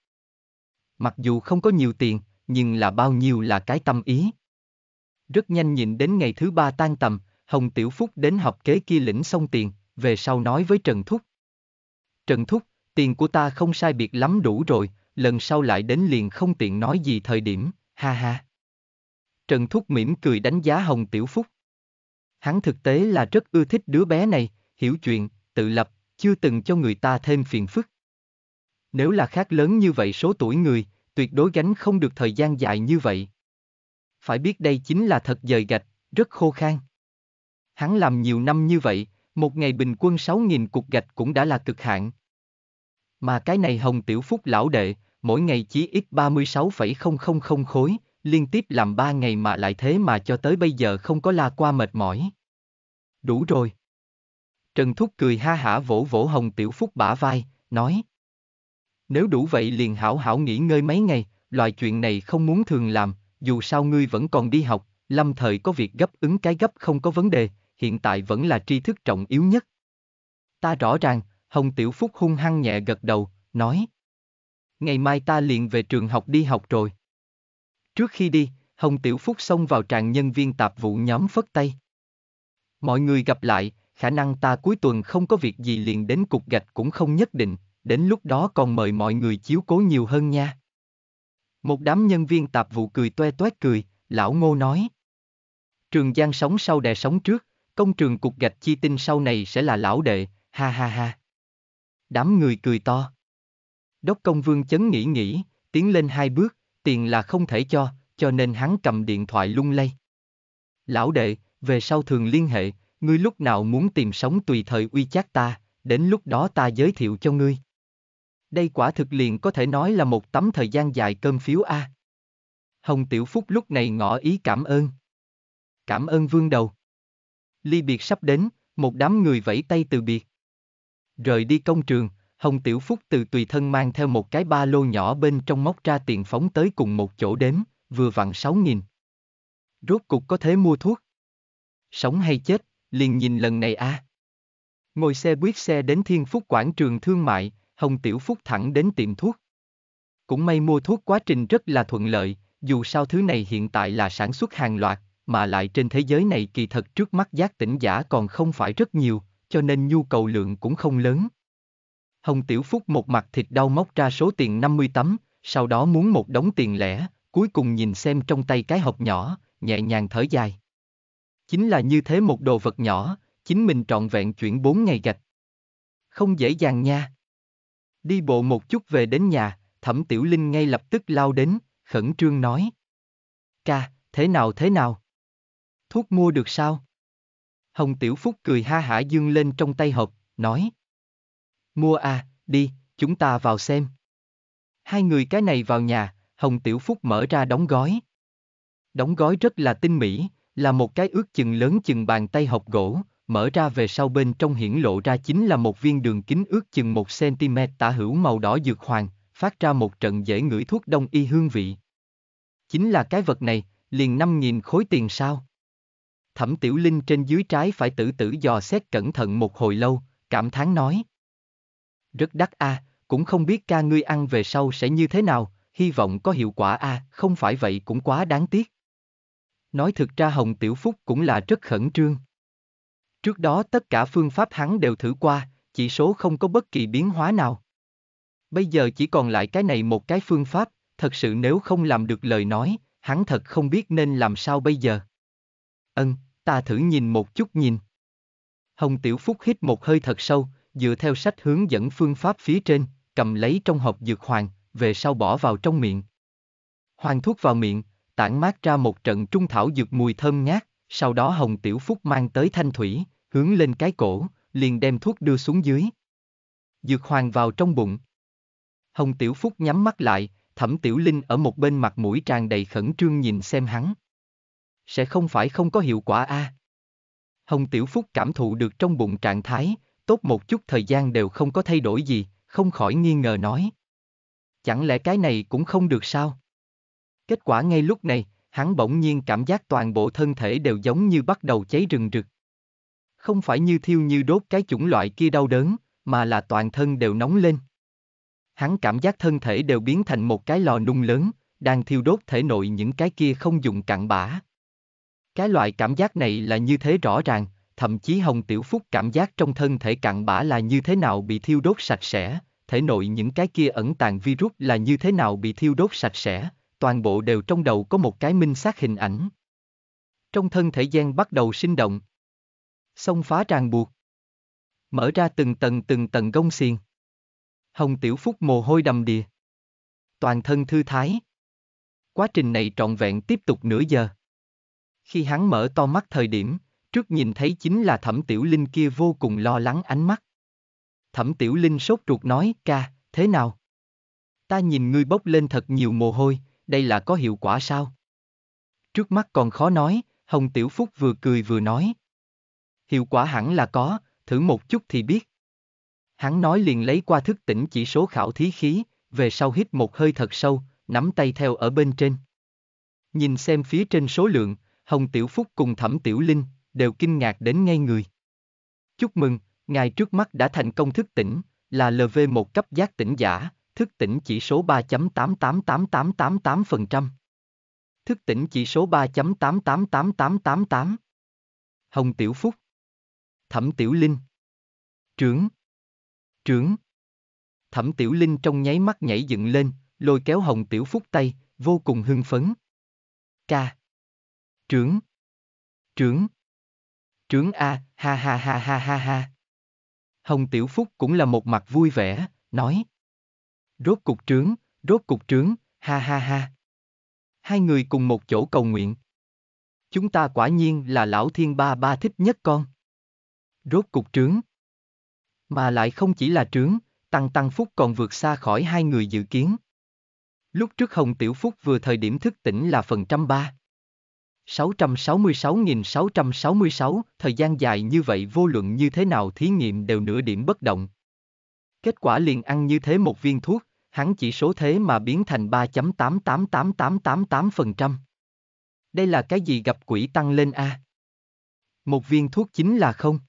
Mặc dù không có nhiều tiền, nhưng là bao nhiêu là cái tâm ý. Rất nhanh nhìn đến ngày thứ ba tan tầm, Hồng Tiểu Phúc đến họp kế kia lĩnh xong tiền, về sau nói với Trần Thúc. Trần Thúc, tiền của ta không sai biệt lắm đủ rồi, lần sau lại đến liền không tiện nói gì thời điểm, ha ha. Trần Thúc mỉm cười đánh giá Hồng Tiểu Phúc. Hắn thực tế là rất ưa thích đứa bé này, hiểu chuyện, tự lập, chưa từng cho người ta thêm phiền phức. Nếu là khác lớn như vậy số tuổi người, tuyệt đối gánh không được thời gian dài như vậy. Phải biết đây chính là thật dời gạch, rất khô khan. Hắn làm nhiều năm như vậy, một ngày bình quân 6.000 cục gạch cũng đã là cực hạn. Mà cái này Hồng Tiểu Phúc lão đệ, mỗi ngày chỉ ít 36,000 khối, liên tiếp làm ba ngày mà lại thế mà cho tới bây giờ không có la qua mệt mỏi. Đủ rồi. Trần Thúc cười ha hả vỗ vỗ Hồng Tiểu Phúc bả vai, nói. Nếu đủ vậy liền hảo hảo nghỉ ngơi mấy ngày, loại chuyện này không muốn thường làm, dù sao ngươi vẫn còn đi học, lâm thời có việc gấp ứng cái gấp không có vấn đề, hiện tại vẫn là tri thức trọng yếu nhất. Ta rõ ràng, Hồng Tiểu Phúc hung hăng nhẹ gật đầu, nói. Ngày mai ta liền về trường học đi học rồi. Trước khi đi, Hồng Tiểu Phúc xông vào tràng nhân viên tạp vụ nhóm phất tay. Mọi người gặp lại, khả năng ta cuối tuần không có việc gì liền đến cục gạch cũng không nhất định, đến lúc đó còn mời mọi người chiếu cố nhiều hơn nha. Một đám nhân viên tạp vụ cười toe toét cười, lão ngô nói. Trường Giang sống sau đè sống trước, công trường cục gạch chi tinh sau này sẽ là lão đệ, ha ha ha. Đám người cười to. Đốc công vương chấn nghĩ nghĩ, tiến lên hai bước, tiền là không thể cho, cho nên hắn cầm điện thoại lung lay. Lão đệ, về sau thường liên hệ, ngươi lúc nào muốn tìm sống tùy thời uy chát ta, đến lúc đó ta giới thiệu cho ngươi. Đây quả thực liền có thể nói là một tấm thời gian dài cơm phiếu A. Hồng Tiểu Phúc lúc này ngỏ ý cảm ơn. Cảm ơn vương đầu. Ly biệt sắp đến, một đám người vẫy tay từ biệt. Rời đi công trường, Hồng Tiểu Phúc từ tùy thân mang theo một cái ba lô nhỏ bên trong móc ra tiền phóng tới cùng một chỗ đếm, vừa vặn sáu nghìn. Rốt cục có thể mua thuốc. Sống hay chết, liền nhìn lần này a. Ngồi xe buýt xe đến Thiên Phúc quảng trường thương mại, Hồng Tiểu Phúc thẳng đến tiệm thuốc. Cũng may mua thuốc quá trình rất là thuận lợi, dù sao thứ này hiện tại là sản xuất hàng loạt, mà lại trên thế giới này kỳ thật trước mắt giác tỉnh giả còn không phải rất nhiều, cho nên nhu cầu lượng cũng không lớn. Hồng Tiểu Phúc một mặt thịt đau móc ra số tiền 50 tấm, sau đó muốn một đống tiền lẻ, cuối cùng nhìn xem trong tay cái hộp nhỏ, nhẹ nhàng thở dài. Chính là như thế một đồ vật nhỏ, chính mình trọn vẹn chuyển bốn ngày gạch. Không dễ dàng nha. Đi bộ một chút về đến nhà, Thẩm Tiểu Linh ngay lập tức lao đến, khẩn trương nói. Ca, thế nào thế nào? Thuốc mua được sao? Hồng Tiểu Phúc cười ha hả dương lên trong tay hộp, nói. Mua à, đi, chúng ta vào xem. Hai người cái này vào nhà, Hồng Tiểu Phúc mở ra đóng gói. Đóng gói rất là tinh mỹ, là một cái ước chừng lớn chừng bàn tay hộp gỗ, mở ra về sau bên trong hiển lộ ra chính là một viên đường kính ước chừng 1cm tả hữu màu đỏ dược hoàng, phát ra một trận dễ ngửi thuốc đông y hương vị. Chính là cái vật này, liền 5.000 khối tiền sao? Thẩm Tiểu Linh trên dưới trái phải tử tử dò xét cẩn thận một hồi lâu, cảm thán nói. Rất đắt a, cũng không biết ca ngươi ăn về sau sẽ như thế nào, hy vọng có hiệu quả a, không phải vậy cũng quá đáng tiếc. Nói thực ra Hồng Tiểu Phúc cũng là rất khẩn trương. Trước đó tất cả phương pháp hắn đều thử qua, chỉ số không có bất kỳ biến hóa nào. Bây giờ chỉ còn lại cái này một cái phương pháp, thật sự nếu không làm được lời nói, hắn thật không biết nên làm sao bây giờ. Ân, ta thử nhìn một chút nhìn. Hồng Tiểu Phúc hít một hơi thật sâu, dựa theo sách hướng dẫn phương pháp phía trên, cầm lấy trong hộp dược hoàng, về sau bỏ vào trong miệng. Hoàng thuốc vào miệng, tản mát ra một trận trung thảo dược mùi thơm ngát, sau đó Hồng Tiểu Phúc mang tới thanh thủy, hướng lên cái cổ, liền đem thuốc đưa xuống dưới. Dược hoàng vào trong bụng. Hồng Tiểu Phúc nhắm mắt lại, Thẩm Tiểu Linh ở một bên mặt mũi tràn đầy khẩn trương nhìn xem hắn. Sẽ không phải không có hiệu quả a? Hồng Tiểu Phúc cảm thụ được trong bụng trạng thái, tốt một chút thời gian đều không có thay đổi gì, không khỏi nghi ngờ nói. Chẳng lẽ cái này cũng không được sao? Kết quả ngay lúc này, hắn bỗng nhiên cảm giác toàn bộ thân thể đều giống như bắt đầu cháy rừng rực. Không phải như thiêu như đốt cái chủng loại kia đau đớn, mà là toàn thân đều nóng lên. Hắn cảm giác thân thể đều biến thành một cái lò nung lớn, đang thiêu đốt thể nội những cái kia không dùng cặn bã. Cái loại cảm giác này là như thế rõ ràng, thậm chí Hồng Tiểu Phúc cảm giác trong thân thể cặn bã là như thế nào bị thiêu đốt sạch sẽ, thể nội những cái kia ẩn tàng virus là như thế nào bị thiêu đốt sạch sẽ, toàn bộ đều trong đầu có một cái minh xác hình ảnh. Trong thân thể gian bắt đầu sinh động. Xông phá ràng buộc. Mở ra từng tầng từng tầng gông xiềng. Hồng Tiểu Phúc mồ hôi đầm đìa. Toàn thân thư thái. Quá trình này trọn vẹn tiếp tục nửa giờ. Khi hắn mở to mắt thời điểm, trước nhìn thấy chính là thẩm tiểu linh kia vô cùng lo lắng ánh mắt. Thẩm tiểu linh sốt ruột nói, ca, thế nào? Ta nhìn ngươi bốc lên thật nhiều mồ hôi, đây là có hiệu quả sao? Trước mắt còn khó nói, Hồng Tiểu Phúc vừa cười vừa nói. Hiệu quả hẳn là có, thử một chút thì biết. Hắn nói liền lấy qua thức tỉnh chỉ số khảo thí khí, về sau hít một hơi thật sâu, nắm tay theo ở bên trên. Nhìn xem phía trên số lượng, Hồng Tiểu Phúc cùng Thẩm Tiểu Linh, đều kinh ngạc đến ngay người. Chúc mừng, ngài trước mắt đã thành công thức tỉnh, là LV1 cấp giác tỉnh giả, thức tỉnh chỉ số 3.888888%. Thức tỉnh chỉ số 3.888888. Hồng Tiểu Phúc. Thẩm Tiểu Linh. Trướng. Trướng. Thẩm Tiểu Linh trong nháy mắt nhảy dựng lên, lôi kéo Hồng Tiểu Phúc tay, vô cùng hưng phấn. Ca. Trướng. Trướng. Trướng A, ha ha ha ha ha ha. Hồng Tiểu Phúc cũng là một mặt vui vẻ, nói. Rốt cục trướng, rốt cục trướng, ha ha ha. Hai người cùng một chỗ cầu nguyện. Chúng ta quả nhiên là lão thiên ba ba thích nhất con. Rốt cục trướng. Mà lại không chỉ là trướng, Tăng Tăng Phúc còn vượt xa khỏi hai người dự kiến. Lúc trước Hồng Tiểu Phúc vừa thời điểm thức tỉnh là phần trăm ba. 666.666, thời gian dài như vậy vô luận như thế nào thí nghiệm đều nửa điểm bất động. Kết quả liền ăn như thế một viên thuốc, hắn chỉ số thế mà biến thành 3.888888%. Đây là cái gì gặp quỷ tăng lên A? Một viên thuốc chính là không.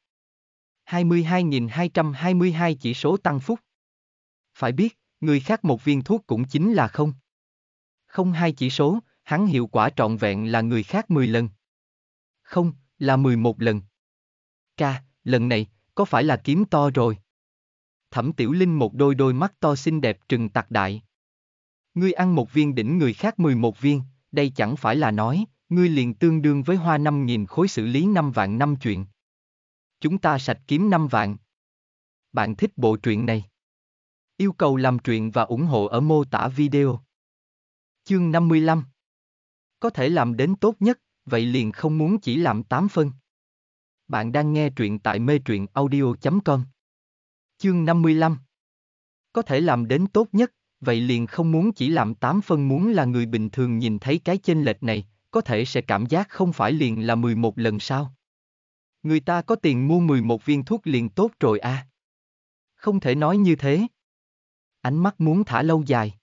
22.222 chỉ số tăng phúc. Phải biết, người khác một viên thuốc cũng chính là không. Không hai chỉ số, hắn hiệu quả trọn vẹn là người khác 10 lần. Không, là 11 lần. Ca, lần này, có phải là kiếm to rồi? Thẩm Tiểu Linh một đôi đôi mắt to xinh đẹp trừng tạc đại. Ngươi ăn một viên đỉnh người khác 11 viên, đây chẳng phải là nói, ngươi liền tương đương với hoa 5.000 khối xử lý 5 vạn năm chuyện. Chúng ta sạch kiếm 5 vạn. Bạn thích bộ truyện này? Yêu cầu làm truyện và ủng hộ ở mô tả video. Chương 55 Có thể làm đến tốt nhất, vậy liền không muốn chỉ làm 8 phân. Bạn đang nghe truyện tại mê truyện audio.com Chương 55 Có thể làm đến tốt nhất, vậy liền không muốn chỉ làm tám phân muốn là người bình thường nhìn thấy cái chênh lệch này, có thể sẽ cảm giác không phải liền là 11 lần sao. Người ta có tiền mua 11 viên thuốc liền tốt rồi à. Không thể nói như thế. Ánh mắt muốn thả lâu dài.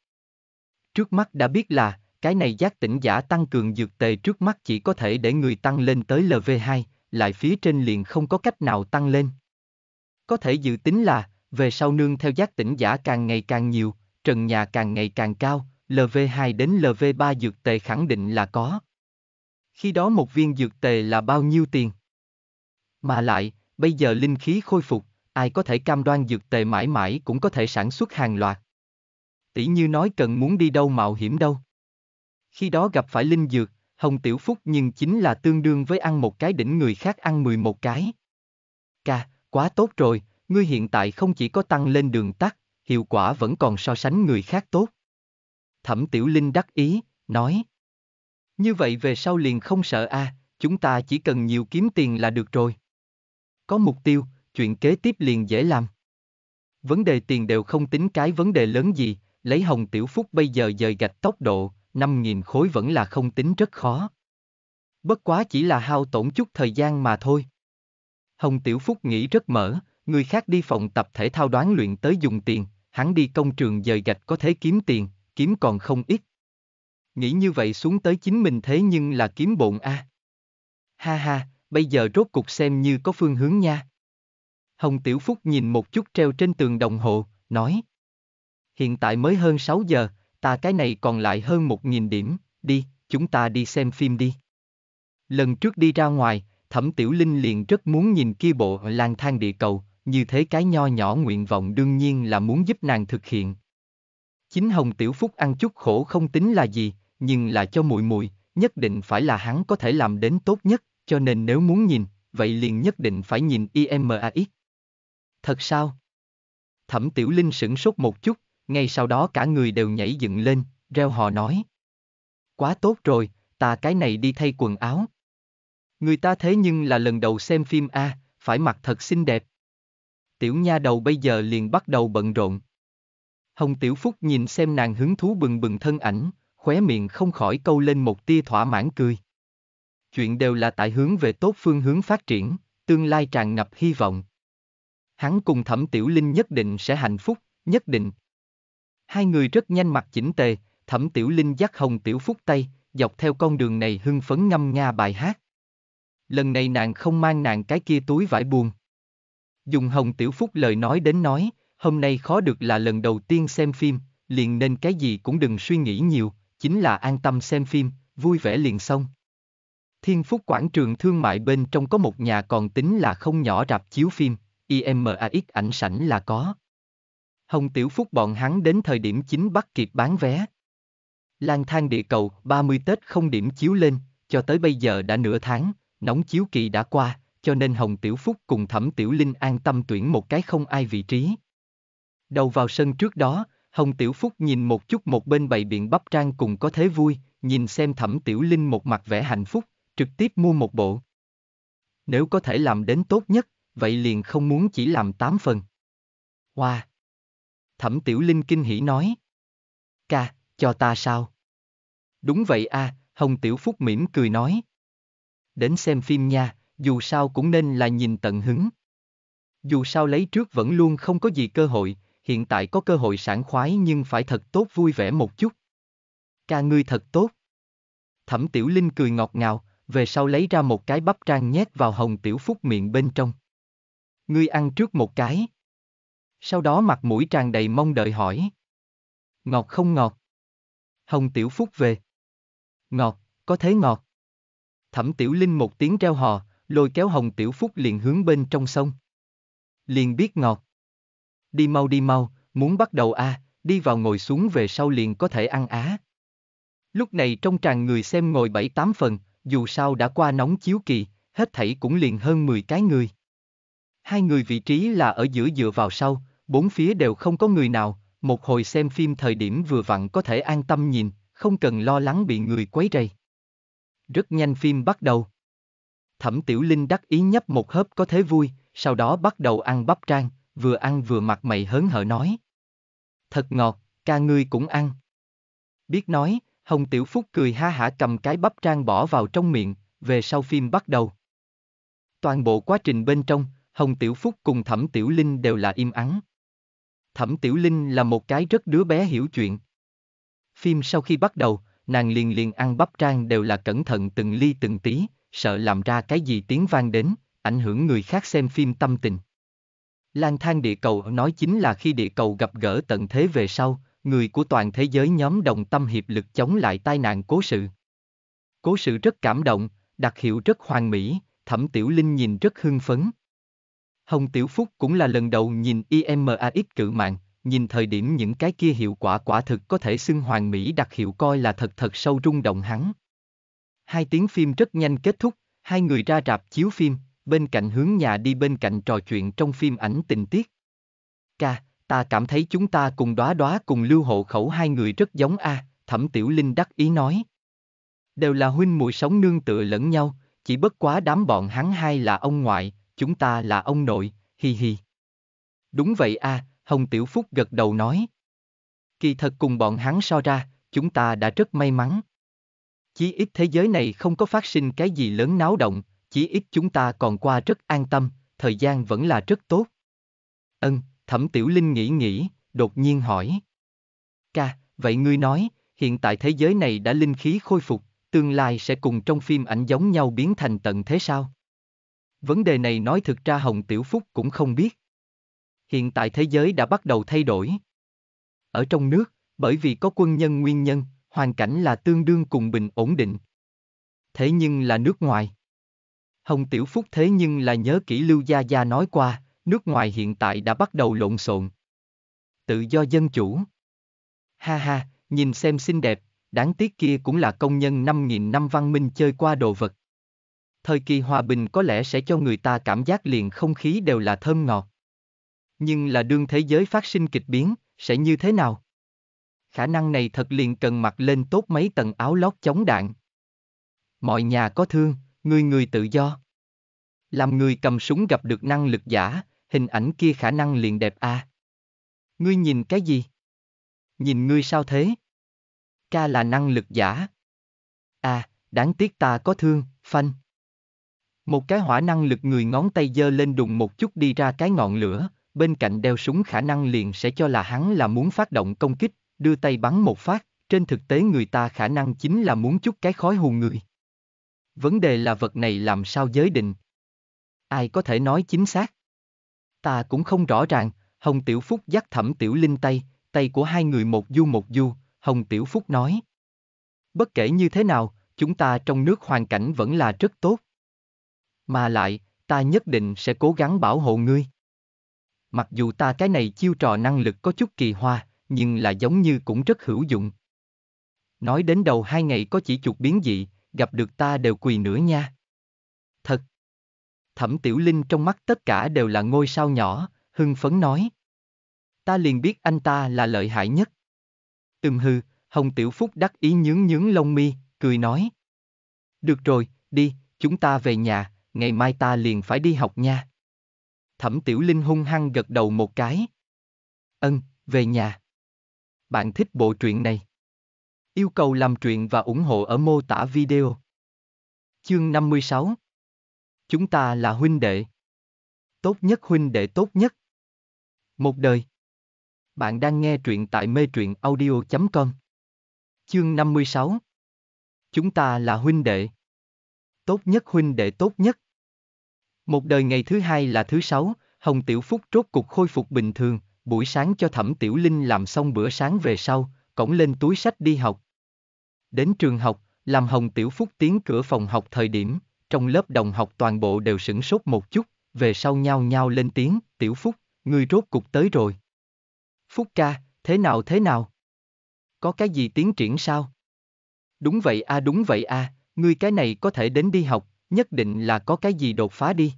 Trước mắt đã biết là, cái này giác tỉnh giả tăng cường dược tề trước mắt chỉ có thể để người tăng lên tới LV2, lại phía trên liền không có cách nào tăng lên. Có thể dự tính là, về sau nương theo giác tỉnh giả càng ngày càng nhiều, trần nhà càng ngày càng cao, LV2 đến LV3 dược tề khẳng định là có. Khi đó một viên dược tề là bao nhiêu tiền? Mà lại, bây giờ linh khí khôi phục, ai có thể cam đoan dược tề mãi mãi cũng có thể sản xuất hàng loạt. Tỷ như nói cần muốn đi đâu mạo hiểm đâu. Khi đó gặp phải linh dược, Hồng Tiểu Phúc nhưng chính là tương đương với ăn một cái đỉnh người khác ăn 11 cái. Ca, quá tốt rồi, ngươi hiện tại không chỉ có tăng lên đường tắt, hiệu quả vẫn còn so sánh người khác tốt. Thẩm Tiểu Linh đắc ý, nói. Như vậy về sau liền không sợ a, chúng ta chỉ cần nhiều kiếm tiền là được rồi. Có mục tiêu, chuyện kế tiếp liền dễ làm. Vấn đề tiền đều không tính cái vấn đề lớn gì, lấy Hồng Tiểu Phúc bây giờ dời gạch tốc độ, 5.000 khối vẫn là không tính rất khó. Bất quá chỉ là hao tổn chút thời gian mà thôi. Hồng Tiểu Phúc nghĩ rất mở, người khác đi phòng tập thể thao đoán luyện tới dùng tiền, hắn đi công trường dời gạch có thể kiếm tiền, kiếm còn không ít. Nghĩ như vậy xuống tới chính mình thế nhưng là kiếm bộn a. Ha ha, bây giờ rốt cục xem như có phương hướng nha. Hồng Tiểu Phúc nhìn một chút treo trên tường đồng hồ, nói. Hiện tại mới hơn 6 giờ, ta cái này còn lại hơn 1.000 điểm, đi, chúng ta đi xem phim đi. Lần trước đi ra ngoài, Thẩm Tiểu Linh liền rất muốn nhìn kia bộ lang thang địa cầu, như thế cái nho nhỏ nguyện vọng đương nhiên là muốn giúp nàng thực hiện. Chính Hồng Tiểu Phúc ăn chút khổ không tính là gì, nhưng là cho muội muội, nhất định phải là hắn có thể làm đến tốt nhất, cho nên nếu muốn nhìn, vậy liền nhất định phải nhìn IMAX. Thật sao? Thẩm Tiểu Linh sửng sốt một chút, ngay sau đó cả người đều nhảy dựng lên, reo hò nói. Quá tốt rồi, ta cái này đi thay quần áo. Người ta thế nhưng là lần đầu xem phim A, phải mặc thật xinh đẹp. Tiểu nha đầu bây giờ liền bắt đầu bận rộn. Hồng Tiểu Phúc nhìn xem nàng hứng thú bừng bừng thân ảnh, khóe miệng không khỏi câu lên một tia thỏa mãn cười. chuyện đều là tại hướng về tốt phương hướng phát triển, tương lai tràn ngập hy vọng. Hắn cùng Thẩm Tiểu Linh nhất định sẽ hạnh phúc, nhất định. Hai người rất nhanh mặt chỉnh tề, Thẩm Tiểu Linh dắt Hồng Tiểu Phúc tay, dọc theo con đường này hưng phấn ngâm nga bài hát. Lần này nàng không mang nàng cái kia túi vải buồn. Dùng Hồng Tiểu Phúc lời nói đến nói, hôm nay khó được là lần đầu tiên xem phim, liền nên cái gì cũng đừng suy nghĩ nhiều, chính là an tâm xem phim, vui vẻ liền xong. Thiên Phúc quảng trường thương mại bên trong có một nhà còn tính là không nhỏ rạp chiếu phim, IMAX ảnh sảnh là có. Hồng Tiểu Phúc bọn hắn đến thời điểm chính bắt kịp bán vé. Lang thang địa cầu 30 Tết không điểm chiếu lên, cho tới bây giờ đã nửa tháng, nóng chiếu kỳ đã qua, cho nên Hồng Tiểu Phúc cùng Thẩm Tiểu Linh an tâm tuyển một cái không ai vị trí. Đầu vào sân trước đó, Hồng Tiểu Phúc nhìn một chút một bên bày biện bắp trang cùng có thế vui, nhìn xem Thẩm Tiểu Linh một mặt vẻ hạnh phúc, trực tiếp mua một bộ. Nếu có thể làm đến tốt nhất, vậy liền không muốn chỉ làm 8 phần. Hoa! Wow. Thẩm Tiểu Linh kinh hỉ nói. Ca, cho ta sao? Đúng vậy a, Hồng Tiểu Phúc mỉm cười nói. Đến xem phim nha, dù sao cũng nên là nhìn tận hứng. Dù sao lấy trước vẫn luôn không có gì cơ hội, hiện tại có cơ hội sảng khoái nhưng phải thật tốt vui vẻ một chút. Ca ngươi thật tốt. Thẩm Tiểu Linh cười ngọt ngào, về sau lấy ra một cái bắp trang nhét vào Hồng Tiểu Phúc miệng bên trong. Ngươi ăn trước một cái. Sau đó mặt mũi tràn đầy mong đợi hỏi. Ngọt không ngọt? Hồng Tiểu Phúc về. Ngọt, có thế ngọt. Thẩm Tiểu Linh một tiếng reo hò, lôi kéo Hồng Tiểu Phúc liền hướng bên trong sông. Liền biết ngọt. Đi mau đi mau, muốn bắt đầu a, à, đi vào ngồi xuống về sau liền có thể ăn á. Lúc này trong tràn người xem ngồi bảy tám phần, dù sao đã qua nóng chiếu kỳ, hết thảy cũng liền hơn 10 cái người. Hai người vị trí là ở giữa dựa vào sau, bốn phía đều không có người nào, một hồi xem phim thời điểm vừa vặn có thể an tâm nhìn, không cần lo lắng bị người quấy rầy. Rất nhanh phim bắt đầu. Thẩm Tiểu Linh đắc ý nhấp một hớp có thế vui, sau đó bắt đầu ăn bắp trang, vừa ăn vừa mặt mày hớn hở nói. Thật ngọt, ca ngươi cũng ăn. Biết nói, Hồng Tiểu Phúc cười ha hả cầm cái bắp trang bỏ vào trong miệng, về sau phim bắt đầu. Toàn bộ quá trình bên trong, Hồng Tiểu Phúc cùng Thẩm Tiểu Linh đều là im ắng. Thẩm Tiểu Linh là một cái rất đứa bé hiểu chuyện. Phim sau khi bắt đầu, nàng liền liền ăn bắp trang đều là cẩn thận từng ly từng tí, sợ làm ra cái gì tiếng vang đến, ảnh hưởng người khác xem phim tâm tình. Lang thang địa cầu nói chính là khi địa cầu gặp gỡ tận thế về sau, người của toàn thế giới nhóm đồng tâm hiệp lực chống lại tai nạn cố sự. Cố sự rất cảm động, đặc hiệu rất hoàn mỹ, thẩm tiểu linh nhìn rất hưng phấn. Hồng Tiểu Phúc cũng là lần đầu nhìn IMAX cự mạng, nhìn thời điểm những cái kia hiệu quả quả thực có thể xưng hoàn mỹ đặc hiệu coi là thật thật sâu rung động hắn. Hai tiếng phim rất nhanh kết thúc, hai người ra rạp chiếu phim, bên cạnh hướng nhà đi bên cạnh trò chuyện trong phim ảnh tình tiết. Ca, ta cảm thấy chúng ta cùng đóa đóa cùng lưu hộ khẩu hai người rất giống a, Thẩm Tiểu Linh đắc ý nói. Đều là huynh muội sống nương tựa lẫn nhau, chỉ bất quá đám bọn hắn hai là ông ngoại, chúng ta là ông nội, hi hi. Đúng vậy a, Hồng Tiểu Phúc gật đầu nói. Kỳ thật cùng bọn hắn so ra, chúng ta đã rất may mắn. Chí ít thế giới này không có phát sinh cái gì lớn náo động, chí ít chúng ta còn qua rất an tâm, thời gian vẫn là rất tốt. Ân, Thẩm Tiểu Linh nghĩ nghĩ, đột nhiên hỏi. Ca, vậy ngươi nói, hiện tại thế giới này đã linh khí khôi phục, tương lai sẽ cùng trong phim ảnh giống nhau biến thành tận thế sao? Vấn đề này nói thực ra Hồng Tiểu Phúc cũng không biết. Hiện tại thế giới đã bắt đầu thay đổi. Ở trong nước, bởi vì có quân nhân nguyên nhân, hoàn cảnh là tương đương cùng bình ổn định. Thế nhưng là nước ngoài. Hồng Tiểu Phúc thế nhưng là nhớ kỹ Lưu Gia Gia nói qua, nước ngoài hiện tại đã bắt đầu lộn xộn. Tự do dân chủ. Ha ha, nhìn xem xinh đẹp, đáng tiếc kia cũng là công nhân 5.000 năm văn minh chơi qua đồ vật. Thời kỳ hòa bình có lẽ sẽ cho người ta cảm giác liền không khí đều là thơm ngọt. Nhưng là đương thế giới phát sinh kịch biến, sẽ như thế nào? Khả năng này thật liền cần mặc lên tốt mấy tầng áo lót chống đạn. Mọi nhà có thương, người người tự do. Làm người cầm súng gặp được năng lực giả, hình ảnh kia khả năng liền đẹp a. À. Ngươi nhìn cái gì? Nhìn ngươi sao thế? Ca là năng lực giả. À, đáng tiếc ta có thương, Phanh. Một cái hỏa năng lực người ngón tay giơ lên đùng một chút đi ra cái ngọn lửa, bên cạnh đeo súng khả năng liền sẽ cho là hắn là muốn phát động công kích, đưa tay bắn một phát, trên thực tế người ta khả năng chính là muốn chút cái khói hù người. Vấn đề là vật này làm sao giới định? Ai có thể nói chính xác? Ta cũng không rõ ràng, Hồng Tiểu Phúc dắt thẩm Tiểu Linh tay, tay của hai người một du một du, Hồng Tiểu Phúc nói. Bất kể như thế nào, chúng ta trong nước hoàn cảnh vẫn là rất tốt. Mà lại, ta nhất định sẽ cố gắng bảo hộ ngươi. Mặc dù ta cái này chiêu trò năng lực có chút kỳ hoa, nhưng là giống như cũng rất hữu dụng. Nói đến đầu hai ngày có chỉ chuột biến dị, gặp được ta đều quỳ nữa nha. Thật. Thẩm Tiểu Linh trong mắt tất cả đều là ngôi sao nhỏ, hưng phấn nói. Ta liền biết anh ta là lợi hại nhất. Ừm hư, Hồng Tiểu Phúc đắc ý nhướng nhướng lông mi, cười nói. Được rồi, đi, chúng ta về nhà, ngày mai ta liền phải đi học nha. Thẩm Tiểu Linh hung hăng gật đầu một cái. Ân, về nhà. Bạn thích bộ truyện này? Yêu cầu làm truyện và ủng hộ ở mô tả video. Chương 56 Chúng ta là huynh đệ. Tốt nhất huynh đệ tốt nhất. Một đời. Bạn đang nghe truyện tại mê truyện audio.com. Chương 56 Chúng ta là huynh đệ. Tốt nhất huynh đệ tốt nhất. Một đời ngày thứ hai là thứ sáu, Hồng Tiểu Phúc rốt cục khôi phục bình thường, buổi sáng cho Thẩm Tiểu Linh làm xong bữa sáng về sau, cổng lên túi sách đi học. Đến trường học, làm Hồng Tiểu Phúc tiến cửa phòng học thời điểm, trong lớp đồng học toàn bộ đều sửng sốt một chút, về sau nhau nhau lên tiếng, Tiểu Phúc, ngươi rốt cục tới rồi. Phúc ca, thế nào thế nào? Có cái gì tiến triển sao? Đúng vậy a đúng vậy a, ngươi cái này có thể đến đi học, nhất định là có cái gì đột phá đi.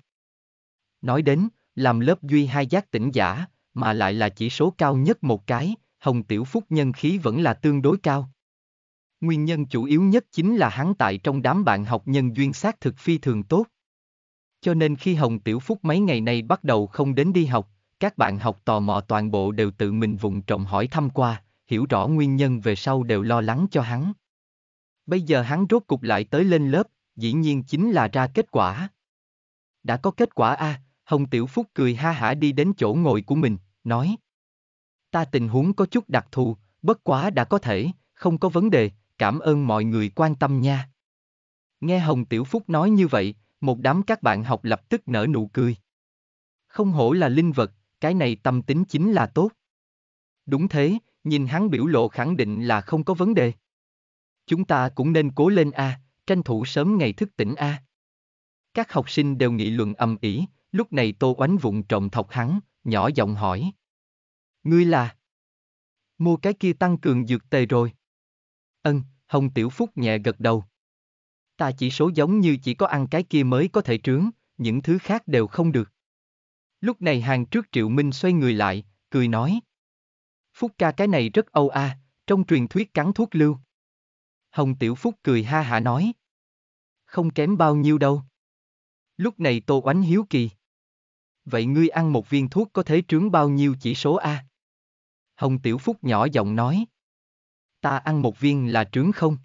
Nói đến, làm lớp duy hai giác tỉnh giả, mà lại là chỉ số cao nhất một cái, Hồng Tiểu Phúc nhân khí vẫn là tương đối cao. Nguyên nhân chủ yếu nhất chính là hắn tại trong đám bạn học nhân duyên xác thực phi thường tốt. Cho nên khi Hồng Tiểu Phúc mấy ngày nay bắt đầu không đến đi học, các bạn học tò mò toàn bộ đều tự mình vùng trọng hỏi thăm qua, hiểu rõ nguyên nhân về sau đều lo lắng cho hắn. Bây giờ hắn rốt cục lại tới lên lớp, dĩ nhiên chính là ra kết quả. Đã có kết quả a, Hồng Tiểu Phúc cười ha hả đi đến chỗ ngồi của mình, nói. Ta tình huống có chút đặc thù, bất quá đã có thể, không có vấn đề, cảm ơn mọi người quan tâm nha. Nghe Hồng Tiểu Phúc nói như vậy, một đám các bạn học lập tức nở nụ cười. Không hổ là linh vật, cái này tâm tính chính là tốt. Đúng thế, nhìn hắn biểu lộ khẳng định là không có vấn đề. Chúng ta cũng nên cố lên a, tranh thủ sớm ngày thức tỉnh a. Các học sinh đều nghị luận ầm ĩ, lúc này Tô Oánh vụng trộm thọc hắn, nhỏ giọng hỏi. Ngươi là? Mua cái kia tăng cường dược tề rồi. Ân, Hồng Tiểu Phúc nhẹ gật đầu. Ta chỉ số giống như chỉ có ăn cái kia mới có thể trướng, những thứ khác đều không được. Lúc này hàng trước Triệu Minh xoay người lại, cười nói. Phúc ca cái này rất âu a, trong truyền thuyết cắn thuốc lưu. Hồng Tiểu Phúc cười ha hả nói. Không kém bao nhiêu đâu. Lúc này Tô Oánh hiếu kỳ. Vậy ngươi ăn một viên thuốc có thể trướng bao nhiêu chỉ số A? Hồng Tiểu Phúc nhỏ giọng nói. Ta ăn một viên là trướng không?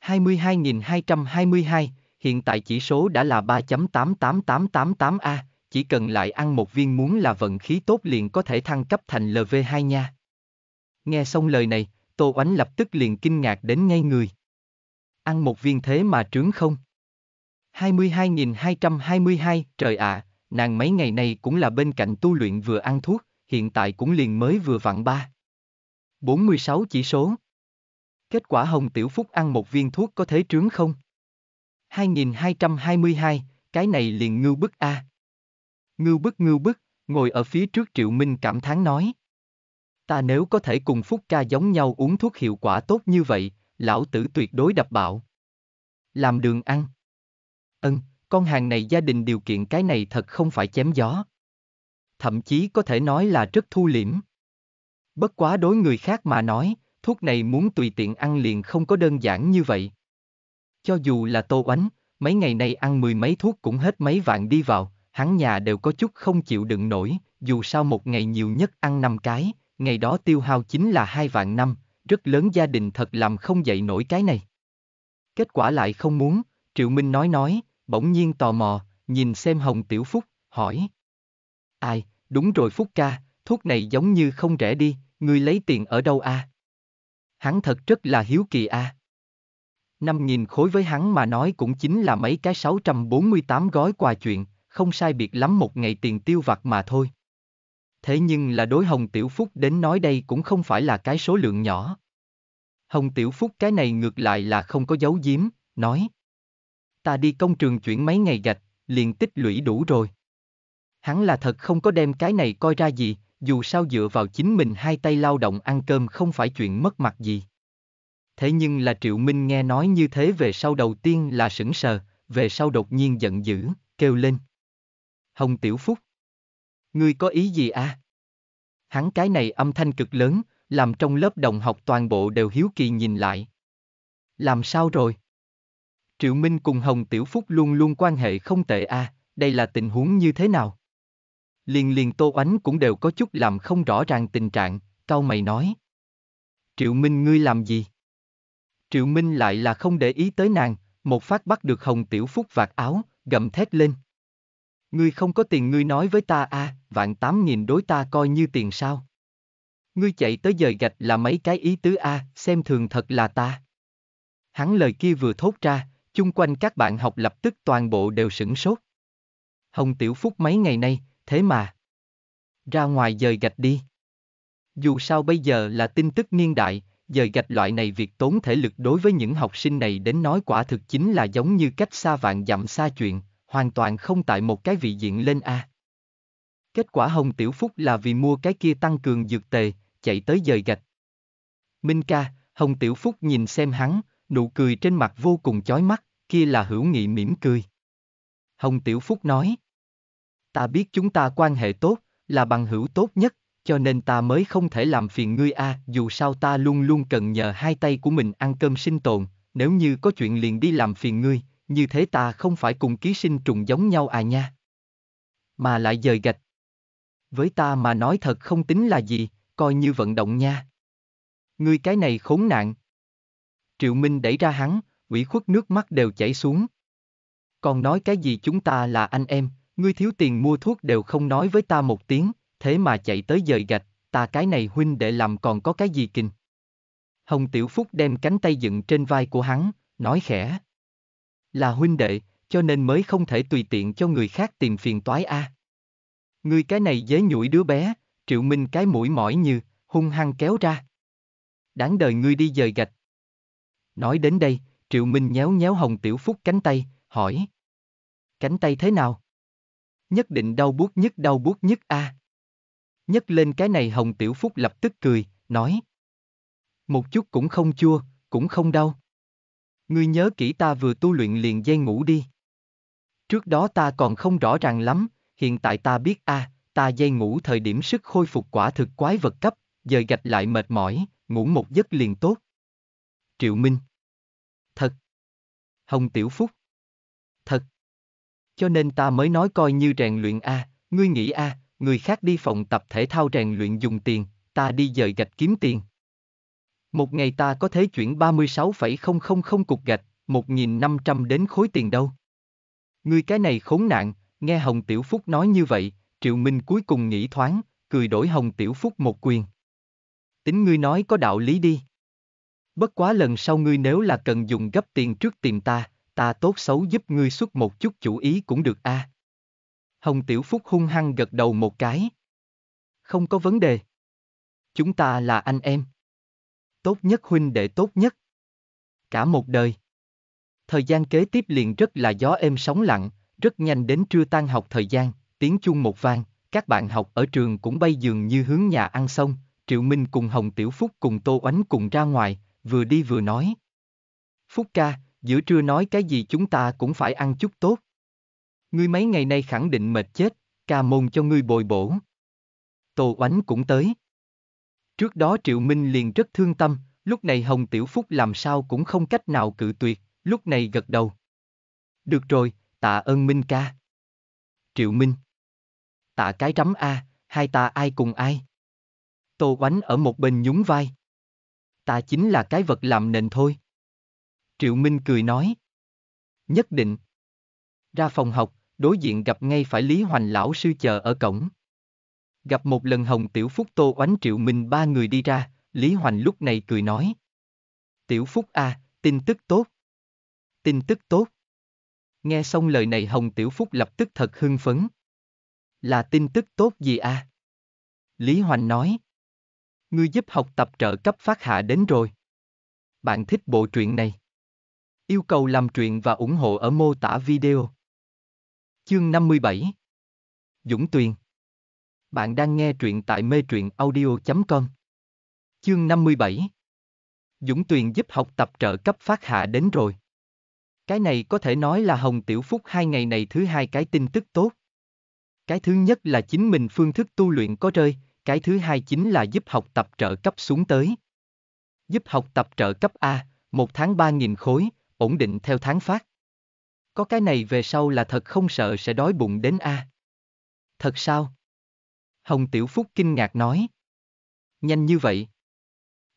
22.222, hiện tại chỉ số đã là 3.88888A, chỉ cần lại ăn một viên muốn là vận khí tốt liền có thể thăng cấp thành LV2 nha. Nghe xong lời này, Tô Oánh lập tức liền kinh ngạc đến ngay người. Ăn một viên thế mà trướng không? 22.222, trời ạ, nàng mấy ngày này cũng là bên cạnh tu luyện vừa ăn thuốc, hiện tại cũng liền mới vừa vặn ba. 46 chỉ số. Kết quả Hồng Tiểu Phúc ăn một viên thuốc có thể trướng không? 2222, cái này liền ngưu bức a. Ngưu bức ngưu bức, ngồi ở phía trước Triệu Minh cảm thán nói. Ta nếu có thể cùng Phúc ca giống nhau uống thuốc hiệu quả tốt như vậy, lão tử tuyệt đối đập bạo. Làm đường ăn. Ân, con hàng này gia đình điều kiện cái này thật không phải chém gió. Thậm chí có thể nói là rất thu liễm. Bất quá đối người khác mà nói, thuốc này muốn tùy tiện ăn liền không có đơn giản như vậy. Cho dù là tô oánh, mấy ngày này ăn mười mấy thuốc cũng hết mấy vạn đi vào, hắn nhà đều có chút không chịu đựng nổi, dù sao một ngày nhiều nhất ăn năm cái, ngày đó tiêu hao chính là hai vạn năm, rất lớn gia đình thật làm không dậy nổi cái này. Kết quả lại không muốn, Triệu Minh nói nói, bỗng nhiên tò mò, nhìn xem Hồng Tiểu Phúc, hỏi. Ai, đúng rồi Phúc ca, thuốc này giống như không rẻ đi, ngươi lấy tiền ở đâu a? Hắn thật rất là hiếu kỳ a. Năm nghìn khối với hắn mà nói cũng chính là mấy cái 648 gói quà chuyện, không sai biệt lắm một ngày tiền tiêu vặt mà thôi. Thế nhưng là đối Hồng Tiểu Phúc đến nói đây cũng không phải là cái số lượng nhỏ. Hồng Tiểu Phúc cái này ngược lại là không có dấu giếm, nói. Ta đi công trường chuyển mấy ngày gạch, liền tích lũy đủ rồi. Hắn là thật không có đem cái này coi ra gì, dù sao dựa vào chính mình hai tay lao động ăn cơm không phải chuyện mất mặt gì. Thế nhưng là Triệu Minh nghe nói như thế về sau đầu tiên là sững sờ, về sau đột nhiên giận dữ, kêu lên. Hồng Tiểu Phúc. Ngươi có ý gì à? Hắn cái này âm thanh cực lớn, làm trong lớp đồng học toàn bộ đều hiếu kỳ nhìn lại. Làm sao rồi? Triệu Minh cùng Hồng Tiểu Phúc luôn luôn quan hệ không tệ à, đây là tình huống như thế nào? Liền liền Tô Oánh cũng đều có chút làm không rõ ràng tình trạng, Cao mày nói. Triệu Minh ngươi làm gì? Triệu Minh lại là không để ý tới nàng, một phát bắt được Hồng Tiểu Phúc vạt áo, gầm thét lên. Ngươi không có tiền ngươi nói với ta a, vạn tám nghìn đối ta coi như tiền sao? Ngươi chạy tới dời gạch là mấy cái ý tứ a, xem thường thật là ta. Hắn lời kia vừa thốt ra, chung quanh các bạn học lập tức toàn bộ đều sửng sốt. Hồng Tiểu Phúc mấy ngày nay, thế mà. Ra ngoài dời gạch đi. Dù sao bây giờ là tin tức niên đại, dời gạch loại này việc tốn thể lực đối với những học sinh này đến nói quả thực chính là giống như cách xa vạn dặm xa chuyện, hoàn toàn không tại một cái vị diện lên A. Kết quả Hồng Tiểu Phúc là vì mua cái kia tăng cường dược tề, chạy tới dời gạch. Minh ca, Hồng Tiểu Phúc nhìn xem hắn, nụ cười trên mặt vô cùng chói mắt, kia là hữu nghị mỉm cười. Hồng Tiểu Phúc nói. Ta biết chúng ta quan hệ tốt, là bằng hữu tốt nhất, cho nên ta mới không thể làm phiền ngươi a. dù sao ta luôn luôn cần nhờ hai tay của mình ăn cơm sinh tồn, nếu như có chuyện liền đi làm phiền ngươi, như thế ta không phải cùng ký sinh trùng giống nhau à nha. Mà lại dời gạch. Với ta mà nói thật không tính là gì, coi như vận động nha. Ngươi cái này khốn nạn. Triệu Minh đẩy ra hắn, ủy khuất nước mắt đều chảy xuống. Còn nói cái gì chúng ta là anh em, ngươi thiếu tiền mua thuốc đều không nói với ta một tiếng, thế mà chạy tới dời gạch, ta cái này huynh đệ làm còn có cái gì kinh. Hồng Tiểu Phúc đem cánh tay dựng trên vai của hắn, nói khẽ. Là huynh đệ, cho nên mới không thể tùy tiện cho người khác tìm phiền toái a. Ngươi cái này dế nhủi đứa bé, Triệu Minh cái mũi mỏi như, hung hăng kéo ra. Đáng đời ngươi đi dời gạch. Nói đến đây, Triệu Minh nhéo nhéo Hồng Tiểu Phúc cánh tay, hỏi. Cánh tay thế nào? Nhất định đau buốt nhất đau buốt nhất a. Nhất lên cái này Hồng Tiểu Phúc lập tức cười, nói. Một chút cũng không chua, cũng không đau. Ngươi nhớ kỹ ta vừa tu luyện liền dây ngủ đi. Trước đó ta còn không rõ ràng lắm, hiện tại ta biết a, ta dây ngủ thời điểm sức khôi phục quả thực quái vật cấp, giờ gạch lại mệt mỏi, ngủ một giấc liền tốt. Triệu Minh Thật. Hồng Tiểu Phúc Thật. Cho nên ta mới nói coi như rèn luyện a, ngươi nghĩ a, người khác đi phòng tập thể thao rèn luyện dùng tiền, ta đi dời gạch kiếm tiền. Một ngày ta có thể chuyển 36,000 cục gạch, 1.500 đến khối tiền đâu. Ngươi cái này khốn nạn, nghe Hồng Tiểu Phúc nói như vậy, Triệu Minh cuối cùng nghĩ thoáng, cười đổi Hồng Tiểu Phúc một quyền. Tính ngươi nói có đạo lý đi. Bất quá lần sau ngươi nếu là cần dùng gấp tiền trước tìm ta, ta tốt xấu giúp ngươi xuất một chút chủ ý cũng được a. Hồng Tiểu Phúc hung hăng gật đầu một cái. Không có vấn đề. Chúng ta là anh em. Tốt nhất huynh đệ tốt nhất. Cả một đời. Thời gian kế tiếp liền rất là gió êm sóng lặng, rất nhanh đến trưa tan học thời gian, tiếng chuông một vang, các bạn học ở trường cũng bay giường như hướng nhà ăn xong, Triệu Minh cùng Hồng Tiểu Phúc cùng Tô Oánh cùng ra ngoài, vừa đi vừa nói. Phúc ca, giữa trưa nói cái gì chúng ta cũng phải ăn chút tốt. Ngươi mấy ngày nay khẳng định mệt chết, ca môn cho ngươi bồi bổ. Tô Oánh cũng tới. Trước đó Triệu Minh liền rất thương tâm, lúc này Hồng Tiểu Phúc làm sao cũng không cách nào cự tuyệt, lúc này gật đầu. Được rồi, tạ ơn Minh ca. Triệu Minh. Tạ cái rắm A, hai ta ai cùng ai? Tô Oánh ở một bên nhún vai. Ta chính là cái vật làm nền thôi. Triệu Minh cười nói. Nhất định. Ra phòng học, đối diện gặp ngay phải Lý Hoành lão sư chờ ở cổng. Gặp một lần Hồng Tiểu Phúc Tô Oánh Triệu Minh ba người đi ra, Lý Hoành lúc này cười nói. Tiểu Phúc a, tin tức tốt. Tin tức tốt. Nghe xong lời này Hồng Tiểu Phúc lập tức thật hưng phấn. Là tin tức tốt gì a? Lý Hoành nói. Ngươi giúp học tập trợ cấp phát hạ đến rồi. Bạn thích bộ truyện này? Yêu cầu làm truyện và ủng hộ ở mô tả video. Chương 57 Dũng Tuyền Bạn đang nghe truyện tại mê truyện audio.com Chương 57 Dũng Tuyền giúp học tập trợ cấp phát hạ đến rồi. Cái này có thể nói là Hồng Tiểu Phúc hai ngày này thứ hai cái tin tức tốt. Cái thứ nhất là chính mình phương thức tu luyện có rơi, cái thứ hai chính là giúp học tập trợ cấp xuống tới. Giúp học tập trợ cấp A, một tháng 3.000 khối, ổn định theo tháng phát. Có cái này về sau là thật không sợ sẽ đói bụng đến A. Thật sao? Hồng Tiểu Phúc kinh ngạc nói. Nhanh như vậy.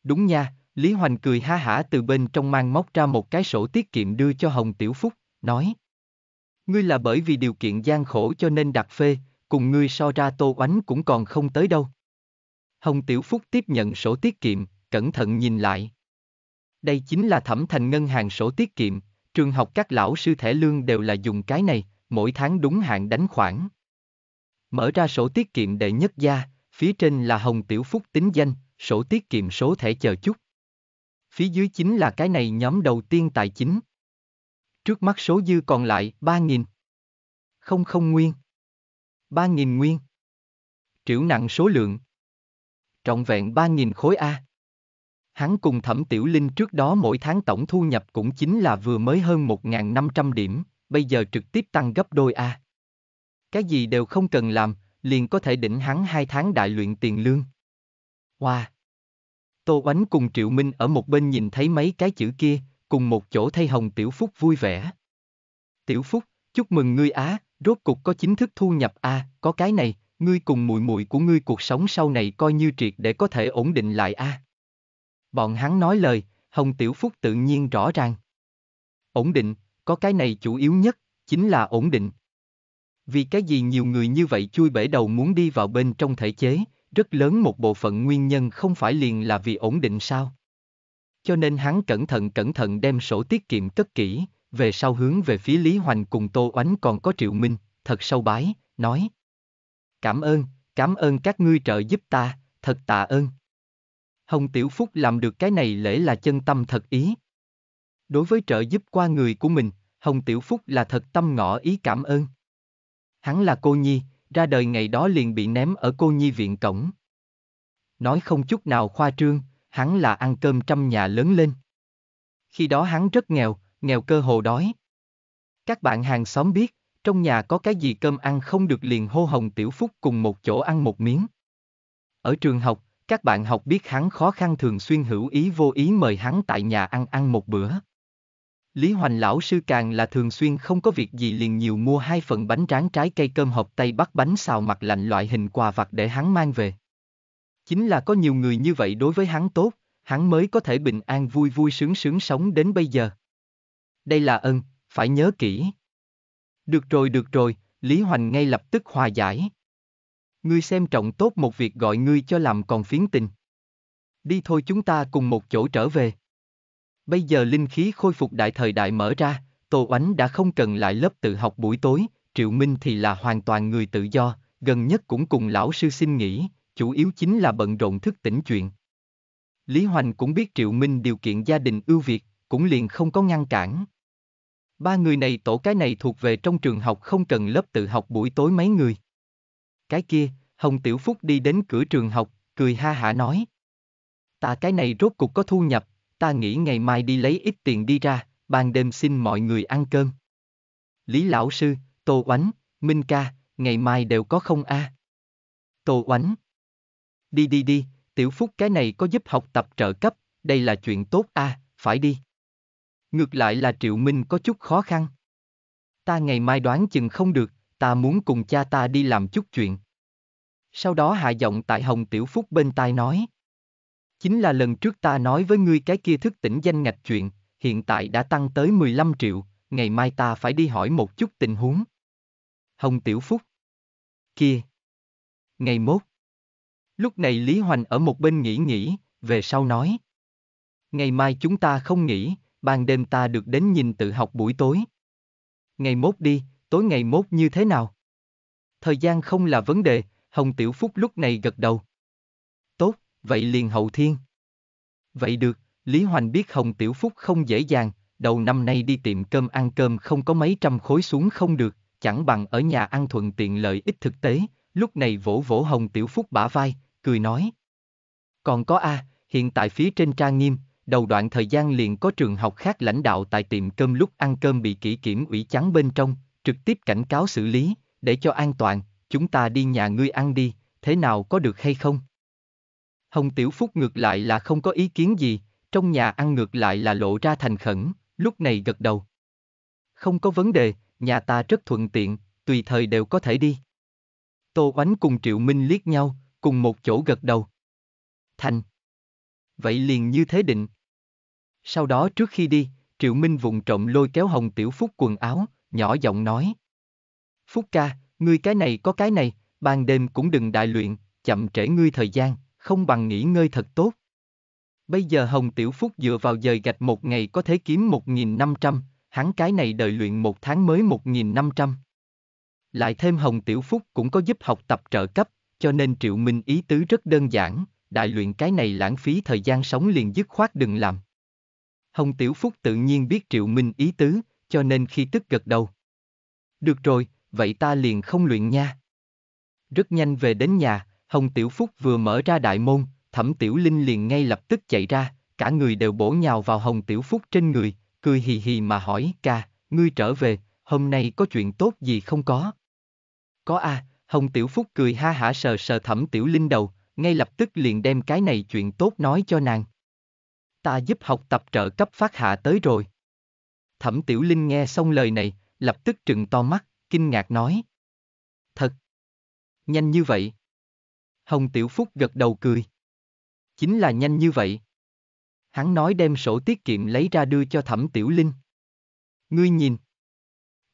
Đúng nha, Lý Hoành cười ha hả từ bên trong mang móc ra một cái sổ tiết kiệm đưa cho Hồng Tiểu Phúc, nói. Ngươi là bởi vì điều kiện gian khổ cho nên đặt phê, cùng ngươi so ra tô oánh cũng còn không tới đâu. Hồng Tiểu Phúc tiếp nhận sổ tiết kiệm, cẩn thận nhìn lại. Đây chính là thẩm thành ngân hàng sổ tiết kiệm, trường học các lão sư thẻ lương đều là dùng cái này, mỗi tháng đúng hạn đánh khoản. Mở ra sổ tiết kiệm đệ nhất gia, phía trên là Hồng Tiểu Phúc tính danh, sổ tiết kiệm số thẻ chờ chút. Phía dưới chính là cái này nhóm đầu tiên tài chính. Trước mắt số dư còn lại 3.000. Không không nguyên. 3.000 nguyên. Triệu nặng số lượng. Trọng vẹn 3.000 khối A. Hắn cùng Thẩm Tiểu Linh trước đó mỗi tháng tổng thu nhập cũng chính là vừa mới hơn 1.500 điểm, bây giờ trực tiếp tăng gấp đôi A. Cái gì đều không cần làm, liền có thể đỉnh hắn hai tháng đại luyện tiền lương. Wow! Tô Oánh cùng Triệu Minh ở một bên nhìn thấy mấy cái chữ kia, cùng một chỗ thay Hồng Tiểu Phúc vui vẻ. Tiểu Phúc, chúc mừng ngươi á, rốt cục có chính thức thu nhập a, có cái này, ngươi cùng muội muội của ngươi cuộc sống sau này coi như triệt để có thể ổn định lại a. Bọn hắn nói lời, Hồng Tiểu Phúc tự nhiên rõ ràng. Ổn định, có cái này chủ yếu nhất, chính là ổn định. Vì cái gì nhiều người như vậy chui bể đầu muốn đi vào bên trong thể chế, rất lớn một bộ phận nguyên nhân không phải liền là vì ổn định sao? Cho nên hắn cẩn thận cẩn thận đem sổ tiết kiệm cất kỹ, về sau hướng về phía Lý Hoành cùng Tô Oánh còn có Triệu Minh, thật sâu bái, nói. Cảm ơn, cảm ơn các ngươi trợ giúp ta, thật tạ ơn. Hồng Tiểu Phúc làm được cái này lễ là chân tâm thật ý. Đối với trợ giúp qua người của mình, Hồng Tiểu Phúc là thật tâm ngỏ ý cảm ơn. Hắn là cô nhi, ra đời ngày đó liền bị ném ở cô nhi viện cổng. Nói không chút nào khoa trương, hắn là ăn cơm trăm nhà lớn lên. Khi đó hắn rất nghèo, nghèo cơ hồ đói. Các bạn hàng xóm biết, trong nhà có cái gì cơm ăn không được liền hô hồng tiểu phúc cùng một chỗ ăn một miếng. Ở trường học, các bạn học biết hắn khó khăn thường xuyên hữu ý vô ý mời hắn tại nhà ăn ăn một bữa. Lý Hoành lão sư càng là thường xuyên không có việc gì liền nhiều mua hai phần bánh tráng trái cây cơm hộp tay bắt bánh xào mặt lạnh loại hình quà vặt để hắn mang về. Chính là có nhiều người như vậy đối với hắn tốt, hắn mới có thể bình an vui vui sướng sướng sống đến bây giờ. Đây là ân, phải nhớ kỹ. Được rồi được rồi, Lý Hoành ngay lập tức hòa giải. Ngươi xem trọng tốt một việc gọi ngươi cho làm còn phiến tình. Đi thôi chúng ta cùng một chỗ trở về. Bây giờ linh khí khôi phục đại thời đại mở ra, Tô Oánh đã không cần lại lớp tự học buổi tối, Triệu Minh thì là hoàn toàn người tự do, gần nhất cũng cùng lão sư xin nghỉ, chủ yếu chính là bận rộn thức tỉnh chuyện. Lý Hoành cũng biết Triệu Minh điều kiện gia đình ưu việt, cũng liền không có ngăn cản. Ba người này tổ cái này thuộc về trong trường học không cần lớp tự học buổi tối mấy người. Cái kia, Hồng Tiểu Phúc đi đến cửa trường học, cười ha hả nói. Ta cái này rốt cục có thu nhập, ta nghĩ ngày mai đi lấy ít tiền đi ra, ban đêm xin mọi người ăn cơm. Lý Lão Sư, Tô Oánh, Minh Ca, ngày mai đều có không a? Tô Oánh. Đi đi đi, Tiểu Phúc cái này có giúp học tập trợ cấp, đây là chuyện tốt a, phải đi. Ngược lại là Triệu Minh có chút khó khăn. Ta ngày mai đoán chừng không được, ta muốn cùng cha ta đi làm chút chuyện. Sau đó hạ giọng tại Hồng Tiểu Phúc bên tai nói. Chính là lần trước ta nói với ngươi cái kia thức tỉnh danh ngạch chuyện, hiện tại đã tăng tới 15 triệu, ngày mai ta phải đi hỏi một chút tình huống. Hồng Tiểu Phúc. Kia. Ngày mốt. Lúc này Lý Hoành ở một bên nghỉ nghỉ, về sau nói. Ngày mai chúng ta không nghỉ, ban đêm ta được đến nhìn tự học buổi tối. Ngày mốt đi, tối ngày mốt như thế nào? Thời gian không là vấn đề, Hồng Tiểu Phúc lúc này gật đầu. Tốt, vậy liền hậu thiên. Vậy được, Lý Hoành biết Hồng Tiểu Phúc không dễ dàng, đầu năm nay đi tiệm cơm ăn cơm không có mấy trăm khối xuống không được, chẳng bằng ở nhà ăn thuận tiện lợi ích thực tế, lúc này vỗ vỗ Hồng Tiểu Phúc bả vai, cười nói. Còn có A, hiện tại phía trên trang nghiêm, đầu đoạn thời gian liền có trường học khác lãnh đạo tại tiệm cơm lúc ăn cơm bị kỹ kiểm ủy chắn bên trong, trực tiếp cảnh cáo xử lý, để cho an toàn, chúng ta đi nhà ngươi ăn đi, thế nào có được hay không? Hồng Tiểu Phúc ngược lại là không có ý kiến gì, trong nhà ăn ngược lại là lộ ra thành khẩn, lúc này gật đầu. Không có vấn đề, nhà ta rất thuận tiện, tùy thời đều có thể đi. Tô Oánh cùng Triệu Minh liếc nhau, cùng một chỗ gật đầu. Thành. Vậy liền như thế định. Sau đó trước khi đi, Triệu Minh vùng trộm lôi kéo Hồng Tiểu Phúc quần áo, nhỏ giọng nói. Phúc ca, ngươi cái này có cái này, ban đêm cũng đừng đại luyện, chậm trễ ngươi thời gian, không bằng nghỉ ngơi thật tốt. Bây giờ Hồng Tiểu Phúc dựa vào dời gạch một ngày có thể kiếm 1.500, hắn cái này đợi luyện một tháng mới 1.500. Lại thêm Hồng Tiểu Phúc cũng có giúp học tập trợ cấp, cho nên Triệu Minh ý tứ rất đơn giản, đại luyện cái này lãng phí thời gian sống liền dứt khoát đừng làm. Hồng Tiểu Phúc tự nhiên biết Triệu Minh ý tứ, cho nên khi tức gật đầu. Được rồi, vậy ta liền không luyện nha. Rất nhanh về đến nhà, Hồng Tiểu Phúc vừa mở ra đại môn, Thẩm Tiểu Linh liền ngay lập tức chạy ra, cả người đều bổ nhào vào Hồng Tiểu Phúc trên người, cười hì hì mà hỏi, ca, ngươi trở về, hôm nay có chuyện tốt gì không có? Có a, Hồng Tiểu Phúc cười ha hả sờ sờ Thẩm Tiểu Linh đầu, ngay lập tức liền đem cái này chuyện tốt nói cho nàng. Ta giúp học tập trợ cấp phát hạ tới rồi. Thẩm Tiểu Linh nghe xong lời này, lập tức trừng to mắt, kinh ngạc nói. Thật! Nhanh như vậy! Hồng Tiểu Phúc gật đầu cười. Chính là nhanh như vậy. Hắn nói đem sổ tiết kiệm lấy ra đưa cho Thẩm Tiểu Linh. Ngươi nhìn.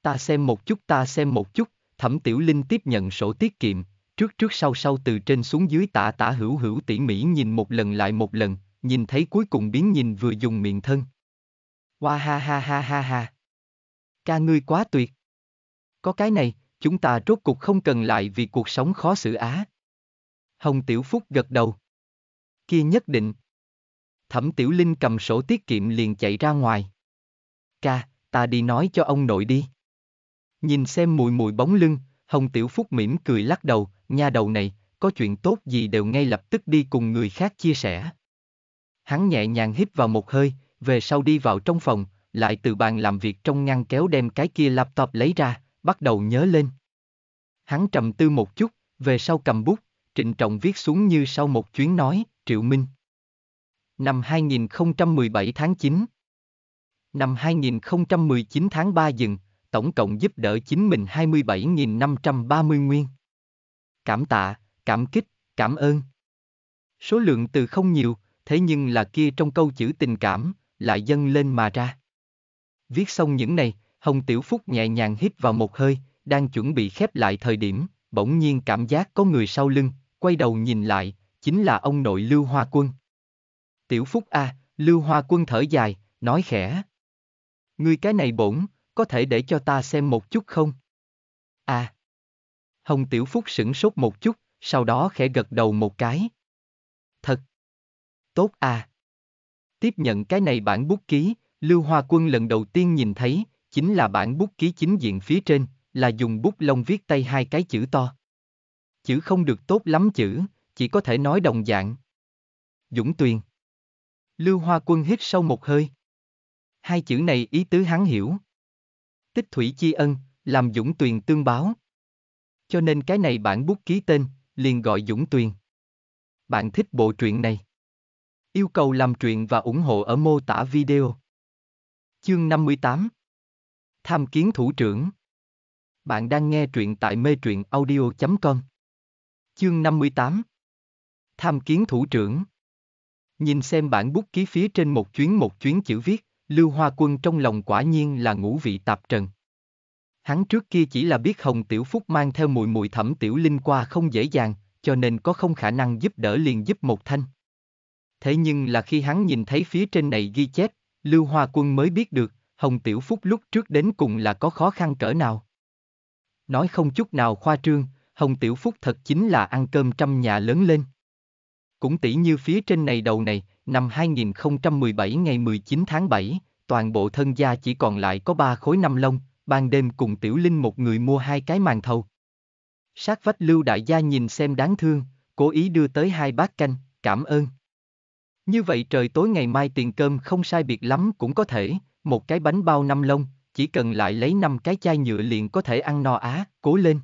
Ta xem một chút ta xem một chút, Thẩm Tiểu Linh tiếp nhận sổ tiết kiệm, trước trước sau sau từ trên xuống dưới tả tả hữu hữu tỉ mỉ nhìn một lần lại một lần, nhìn thấy cuối cùng biến nhìn vừa dùng miệng thân. Hoa ha ha ha ha ha. Ca ngươi quá tuyệt. Có cái này, chúng ta rốt cuộc không cần lại vì cuộc sống khó xử á. Hồng Tiểu Phúc gật đầu. Kia nhất định. Thẩm Tiểu Linh cầm sổ tiết kiệm liền chạy ra ngoài. Ca, ta đi nói cho ông nội đi. Nhìn xem mùi mùi bóng lưng, Hồng Tiểu Phúc mỉm cười lắc đầu, nha đầu này, có chuyện tốt gì đều ngay lập tức đi cùng người khác chia sẻ. Hắn nhẹ nhàng hít vào một hơi, về sau đi vào trong phòng, lại từ bàn làm việc trong ngăn kéo đem cái kia laptop lấy ra, bắt đầu nhớ lên. Hắn trầm tư một chút, về sau cầm bút, trịnh trọng viết xuống như sau một chuyến nói, Triệu Minh. Năm 2017 tháng 9 Năm 2019 tháng 3 dừng, tổng cộng giúp đỡ chính mình 27.530 nguyên. Cảm tạ, cảm kích, cảm ơn. Số lượng từ không nhiều, thế nhưng là kia trong câu chữ tình cảm, lại dâng lên mà ra. Viết xong những này, Hồng Tiểu Phúc nhẹ nhàng hít vào một hơi, đang chuẩn bị khép lại thời điểm, bỗng nhiên cảm giác có người sau lưng, quay đầu nhìn lại, chính là ông nội Lưu Hoa Quân. Tiểu Phúc A, Lưu Hoa Quân thở dài, nói khẽ. Ngươi cái này bổn, có thể để cho ta xem một chút không? À. Hồng Tiểu Phúc sửng sốt một chút, sau đó khẽ gật đầu một cái. Thật. Tốt à. Tiếp nhận cái này bản bút ký, Lưu Hoa Quân lần đầu tiên nhìn thấy, chính là bản bút ký chính diện phía trên, là dùng bút lông viết tay hai cái chữ to. Chữ không được tốt lắm chữ, chỉ có thể nói đồng dạng. Dũng Tuyền. Lưu Hoa Quân hít sâu một hơi. Hai chữ này ý tứ hắn hiểu. Tích thủy chi ân, làm Dũng Tuyền tương báo. Cho nên cái này bản bút ký tên, liền gọi Dũng Tuyền. Bạn thích bộ truyện này? Yêu cầu làm truyện và ủng hộ ở mô tả video. Chương 58 Tham kiến thủ trưởng Bạn đang nghe truyện tại mê truyện audio.com Chương 58 Tham kiến thủ trưởng Nhìn xem bản bút ký phía trên một chuyến một chuyến chữ viết, Lưu Hoa Quân trong lòng quả nhiên là ngũ vị tạp trần. Hắn trước kia chỉ là biết Hồng Tiểu Phúc mang theo mùi mùi thẩm tiểu linh qua không dễ dàng, cho nên có không khả năng giúp đỡ liền giúp một thanh. Thế nhưng là khi hắn nhìn thấy phía trên này ghi chép, Lưu Hoa Quân mới biết được, Hồng Tiểu Phúc lúc trước đến cùng là có khó khăn cỡ nào. Nói không chút nào khoa trương, Hồng Tiểu Phúc thật chính là ăn cơm trăm nhà lớn lên. Cũng tỷ như phía trên này đầu này, năm 2017 ngày 19 tháng 7, toàn bộ thân gia chỉ còn lại có ba khối năm lông, ban đêm cùng Tiểu Linh một người mua hai cái màn thầu. Sát vách Lưu Đại gia nhìn xem đáng thương, cố ý đưa tới hai bát canh, cảm ơn. Như vậy trời tối ngày mai tiền cơm không sai biệt lắm cũng có thể, một cái bánh bao năm lông, chỉ cần lại lấy năm cái chai nhựa liền có thể ăn no á, cố lên.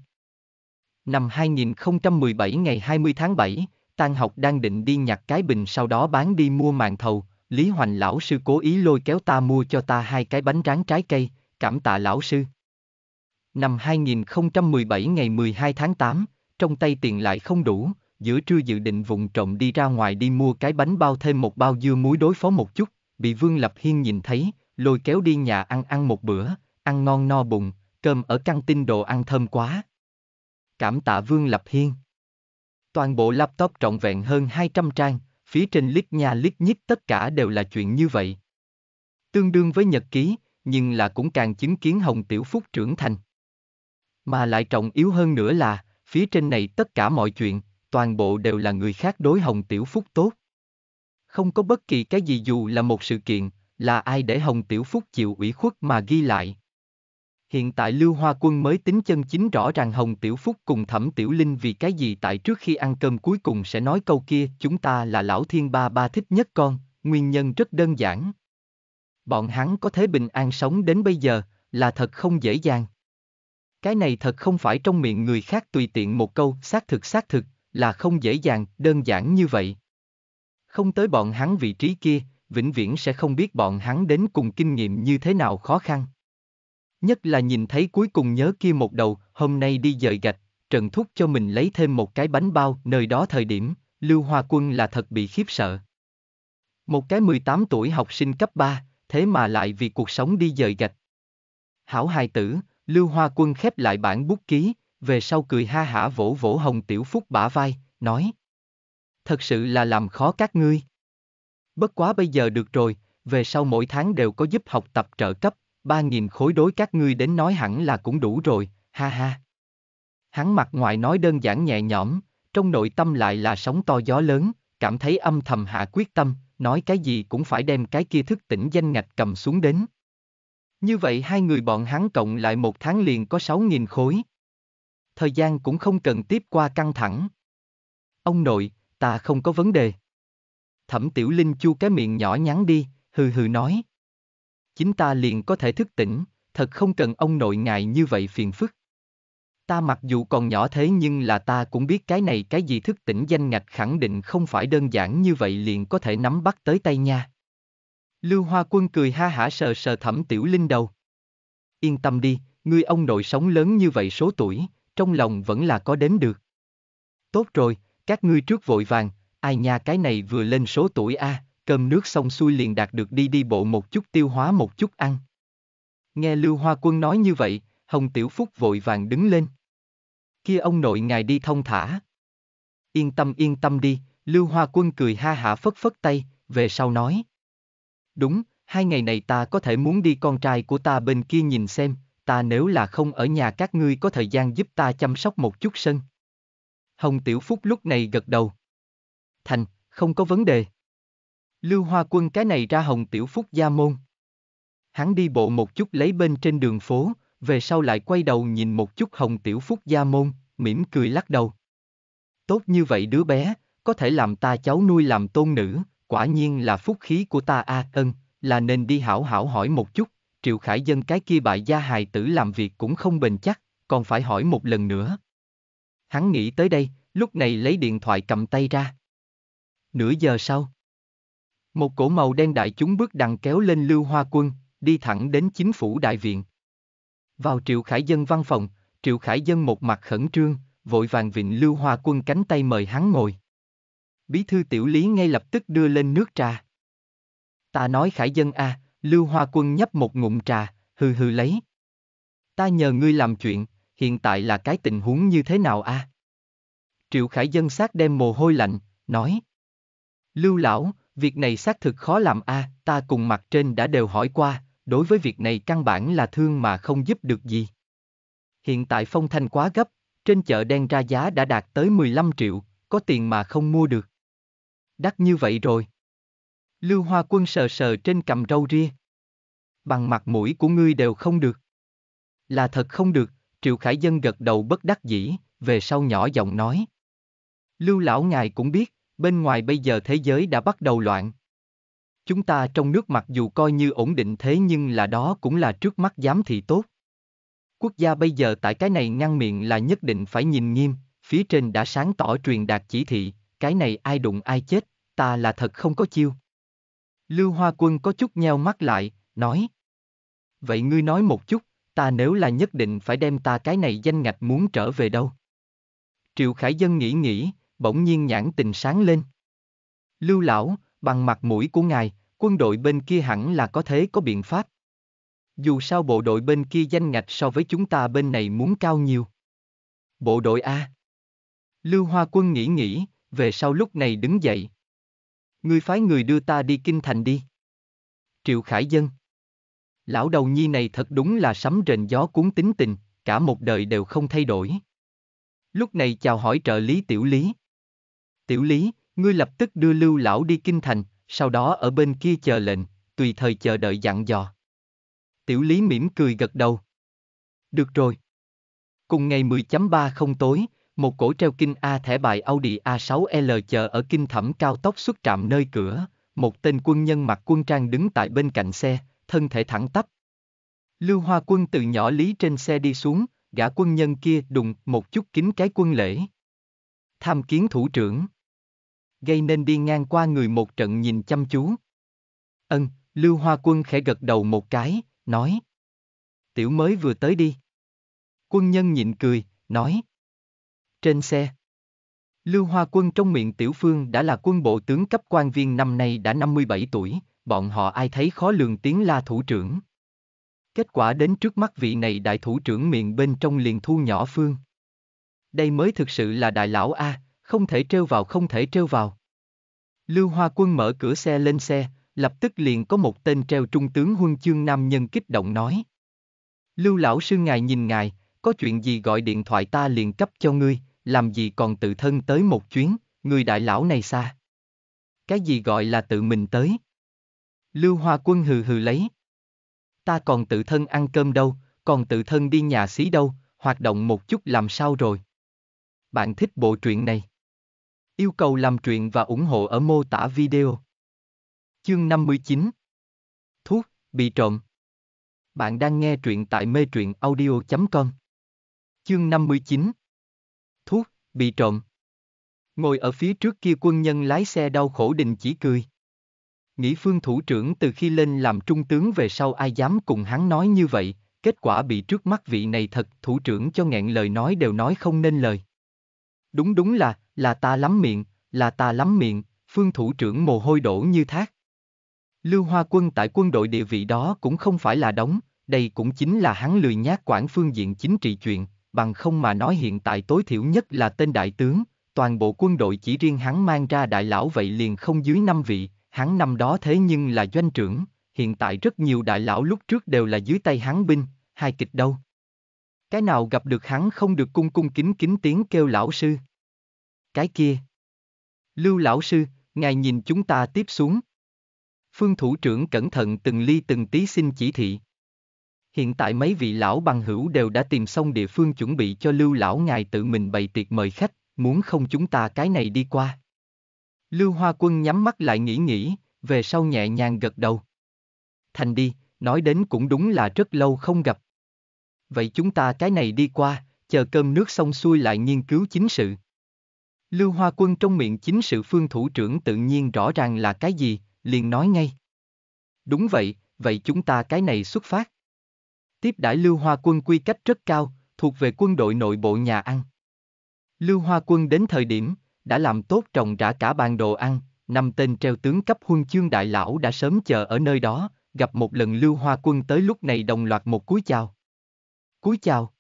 Năm 2017 ngày 20 tháng 7, Tan học đang định đi nhặt cái bình sau đó bán đi mua màn thầu, Lý Hoành lão sư cố ý lôi kéo ta mua cho ta hai cái bánh rán trái cây, cảm tạ lão sư. Năm 2017 ngày 12 tháng 8, trong tay tiền lại không đủ, giữa trưa dự định vụng trộm đi ra ngoài đi mua cái bánh bao thêm một bao dưa muối đối phó một chút, bị Vương Lập Hiên nhìn thấy, lôi kéo đi nhà ăn ăn một bữa, ăn ngon no bụng, cơm ở căng tin đồ ăn thơm quá. Cảm tạ Vương Lập Hiên. Toàn bộ laptop trọn vẹn hơn 200 trang, phía trên lít nha lít nhít tất cả đều là chuyện như vậy. Tương đương với nhật ký, nhưng là cũng càng chứng kiến Hồng Tiểu Phúc trưởng thành. Mà lại trọng yếu hơn nữa là, phía trên này tất cả mọi chuyện, toàn bộ đều là người khác đối Hồng Tiểu Phúc tốt. Không có bất kỳ cái gì dù là một sự kiện, là ai để Hồng Tiểu Phúc chịu ủy khuất mà ghi lại. Hiện tại Lưu Hoa Quân mới tính chân chính rõ ràng Hồng Tiểu Phúc cùng Thẩm Tiểu Linh vì cái gì tại trước khi ăn cơm cuối cùng sẽ nói câu kia chúng ta là lão thiên ba ba thích nhất con, nguyên nhân rất đơn giản. Bọn hắn có thể bình an sống đến bây giờ, là thật không dễ dàng. Cái này thật không phải trong miệng người khác tùy tiện một câu xác thực xác thực, là không dễ dàng, đơn giản như vậy. Không tới bọn hắn vị trí kia, vĩnh viễn sẽ không biết bọn hắn đến cùng kinh nghiệm như thế nào khó khăn. Nhất là nhìn thấy cuối cùng nhớ kia một đầu, hôm nay đi dời gạch, Trần Thúc cho mình lấy thêm một cái bánh bao, nơi đó thời điểm, Lưu Hoa Quân là thật bị khiếp sợ. Một cái 18 tuổi học sinh cấp 3, thế mà lại vì cuộc sống đi dời gạch. Hảo hài tử, Lưu Hoa Quân khép lại bản bút ký, về sau cười ha hả vỗ vỗ Hồng Tiểu Phúc bả vai, nói. Thật sự là làm khó các ngươi. Bất quá bây giờ được rồi, về sau mỗi tháng đều có giúp học tập trợ cấp, ba nghìn khối đối các ngươi đến nói hẳn là cũng đủ rồi, ha ha. Hắn mặt ngoài nói đơn giản nhẹ nhõm, trong nội tâm lại là sóng to gió lớn, cảm thấy âm thầm hạ quyết tâm, nói cái gì cũng phải đem cái kia thức tỉnh danh ngạch cầm xuống đến. Như vậy hai người bọn hắn cộng lại một tháng liền có sáu nghìn khối. Thời gian cũng không cần tiếp qua căng thẳng. Ông nội, ta không có vấn đề. Thẩm Tiểu Linh chu cái miệng nhỏ nhắn đi, hừ hừ nói. Chính ta liền có thể thức tỉnh, thật không cần ông nội ngại như vậy phiền phức. Ta mặc dù còn nhỏ thế nhưng là ta cũng biết cái này cái gì thức tỉnh danh ngạch khẳng định không phải đơn giản như vậy liền có thể nắm bắt tới tay nha. Lưu Hoa Quân cười ha hả sờ sờ thẩm tiểu linh đầu. Yên tâm đi, ngươi ông nội sống lớn như vậy số tuổi, trong lòng vẫn là có đếm được. Tốt rồi, các ngươi trước vội vàng, ai nha cái này vừa lên số tuổi a, cơm nước xong xuôi liền đạt được đi đi bộ một chút tiêu hóa một chút ăn. Nghe Lưu Hoa Quân nói như vậy, Hồng Tiểu Phúc vội vàng đứng lên. Kia ông nội ngài đi thông thả. Yên tâm yên tâm đi, Lưu Hoa Quân cười ha hả phất phất tay, về sau nói. Đúng, hai ngày này ta có thể muốn đi con trai của ta bên kia nhìn xem, ta nếu là không ở nhà các ngươi có thời gian giúp ta chăm sóc một chút sân. Hồng Tiểu Phúc lúc này gật đầu. Thành, không có vấn đề. Lưu Hoa Quân cái này ra Hồng Tiểu Phúc gia môn. Hắn đi bộ một chút lấy bên trên đường phố, về sau lại quay đầu nhìn một chút Hồng Tiểu Phúc gia môn, mỉm cười lắc đầu. Tốt như vậy đứa bé, có thể làm ta cháu nuôi làm tôn nữ, quả nhiên là phúc khí của ta a à, ân, là nên đi hảo hảo hỏi một chút, Triệu Khải Dân cái kia bại gia hài tử làm việc cũng không bền chắc, còn phải hỏi một lần nữa. Hắn nghĩ tới đây, lúc này lấy điện thoại cầm tay ra. Nửa giờ sau. Một cổ màu đen đại chúng bước đằng kéo lên lưu hoa quân, đi thẳng đến chính phủ đại viện. Vào Triệu Khải Dân văn phòng, Triệu Khải Dân một mặt khẩn trương, vội vàng vịnh lưu hoa quân cánh tay mời hắn ngồi. Bí thư tiểu lý ngay lập tức đưa lên nước trà. Ta nói Khải Dân a, Lưu Hoa Quân nhấp một ngụm trà, hừ hừ lấy. Ta nhờ ngươi làm chuyện, hiện tại là cái tình huống như thế nào a? Triệu Khải Dân sát đem mồ hôi lạnh, nói. Lưu lão, việc này xác thực khó làm a, ta cùng mặt trên đã đều hỏi qua, đối với việc này căn bản là thương mà không giúp được gì. Hiện tại phong thanh quá gấp, trên chợ đen ra giá đã đạt tới 15 triệu, có tiền mà không mua được. Đắt như vậy rồi. Lưu Hoa Quân sờ sờ trên cầm râu ria. Bằng mặt mũi của ngươi đều không được. Là thật không được, Triệu Khải Dân gật đầu bất đắc dĩ, về sau nhỏ giọng nói. Lưu lão ngài cũng biết, bên ngoài bây giờ thế giới đã bắt đầu loạn. Chúng ta trong nước mặc dù coi như ổn định thế nhưng là đó cũng là trước mắt giám thị tốt. Quốc gia bây giờ tại cái này ngăn miệng là nhất định phải nhìn nghiêm, phía trên đã sáng tỏ truyền đạt chỉ thị, cái này ai đụng ai chết, ta là thật không có chiêu. Lưu Hoa Quân có chút nheo mắt lại, nói. Vậy ngươi nói một chút, ta nếu là nhất định phải đem ta cái này danh ngạch muốn trở về đâu? Triệu Khải Dân nghĩ nghĩ, bỗng nhiên nhãn tình sáng lên. Lưu lão, bằng mặt mũi của ngài, quân đội bên kia hẳn là có thế có biện pháp. Dù sao bộ đội bên kia danh ngạch so với chúng ta bên này muốn cao nhiều. Bộ đội A. Lưu Hoa Quân nghĩ nghĩ, về sau lúc này đứng dậy. Ngươi phái người đưa ta đi kinh thành đi. Triệu Khải Dân. Lão đầu nhi này thật đúng là sấm rền gió cuốn tính tình, cả một đời đều không thay đổi. Lúc này chào hỏi trợ lý tiểu lý. Tiểu lý, ngươi lập tức đưa lưu lão đi kinh thành, sau đó ở bên kia chờ lệnh, tùy thời chờ đợi dặn dò. Tiểu lý mỉm cười gật đầu. Được rồi. Cùng ngày 10.3 không tối, một cổ treo kinh A thẻ bài Audi A6L chờ ở kinh thẩm cao tốc xuất trạm nơi cửa, một tên quân nhân mặc quân trang đứng tại bên cạnh xe, thân thể thẳng tắp. Lưu Hoa Quân từ nhỏ lý trên xe đi xuống, gã quân nhân kia đùng một chút kính cái quân lễ. Tham kiến thủ trưởng. Gây nên đi ngang qua người một trận nhìn chăm chú. Ân, Lưu Hoa Quân khẽ gật đầu một cái, nói. Tiểu mới vừa tới đi. Quân nhân nhịn cười, nói. Trên xe. Lưu Hoa Quân trong miệng Tiểu Phương đã là quân bộ tướng cấp quan viên năm nay đã 57 tuổi, bọn họ ai thấy khó lường tiếng la thủ trưởng. Kết quả đến trước mắt vị này đại thủ trưởng miệng bên trong liền thu nhỏ Phương. Đây mới thực sự là đại lão A, không thể trêu vào không thể trêu vào. Lưu Hoa Quân mở cửa xe lên xe, lập tức liền có một tên treo trung tướng huân chương nam nhân kích động nói. Lưu lão sư ngài nhìn ngài, có chuyện gì gọi điện thoại ta liền cấp cho ngươi, làm gì còn tự thân tới một chuyến, người đại lão này xa. Cái gì gọi là tự mình tới? Lưu Hoa Quân hừ hừ lấy. Ta còn tự thân ăn cơm đâu, còn tự thân đi nhà xí đâu, hoạt động một chút làm sao rồi? Bạn thích bộ truyện này? Yêu cầu làm truyện và ủng hộ ở mô tả video. Chương 59 Thuốc, bị trộm. Bạn đang nghe truyện tại mê truyện audio.com. Chương 59 bị trộm. Ngồi ở phía trước kia quân nhân lái xe đau khổ đình chỉ cười. Nghĩ phương thủ trưởng từ khi lên làm trung tướng về sau ai dám cùng hắn nói như vậy, kết quả bị trước mắt vị này thật thủ trưởng cho nghẹn lời nói đều nói không nên lời. Đúng đúng là, là ta lắm miệng, là ta lắm miệng, phương thủ trưởng mồ hôi đổ như thác. Lưu Hoa Quân tại quân đội địa vị đó cũng không phải là đóng, đây cũng chính là hắn lười nhát quản phương diện chính trị chuyện, bằng không mà nói hiện tại tối thiểu nhất là tên đại tướng, toàn bộ quân đội chỉ riêng hắn mang ra đại lão vậy liền không dưới năm vị, hắn năm đó thế nhưng là doanh trưởng, hiện tại rất nhiều đại lão lúc trước đều là dưới tay hắn binh, hai kịch đâu. Cái nào gặp được hắn không được cung cung kính kính tiếng kêu lão sư. Cái kia. Lưu lão sư, ngài nhìn chúng ta tiếp xuống. Phương thủ trưởng cẩn thận từng ly từng tí xin chỉ thị. Hiện tại mấy vị lão bằng hữu đều đã tìm xong địa phương chuẩn bị cho lưu lão ngài tự mình bày tiệc mời khách, muốn không chúng ta cái này đi qua. Lưu Hoa Quân nhắm mắt lại nghĩ nghĩ, về sau nhẹ nhàng gật đầu. Thành đi, nói đến cũng đúng là rất lâu không gặp. Vậy chúng ta cái này đi qua, chờ cơm nước xong xuôi lại nghiên cứu chính sự. Lưu Hoa Quân trong miệng chính sự phương thủ trưởng tự nhiên rõ ràng là cái gì, liền nói ngay. Đúng vậy, vậy chúng ta cái này xuất phát. Tiếp đãi Lưu Hoa Quân quy cách rất cao, thuộc về quân đội nội bộ nhà ăn. Lưu Hoa Quân đến thời điểm, đã làm tốt trồng rã cả bàn đồ ăn, năm tên treo tướng cấp huân chương đại lão đã sớm chờ ở nơi đó, gặp một lần Lưu Hoa Quân tới lúc này đồng loạt một cúi chào. Cúi chào.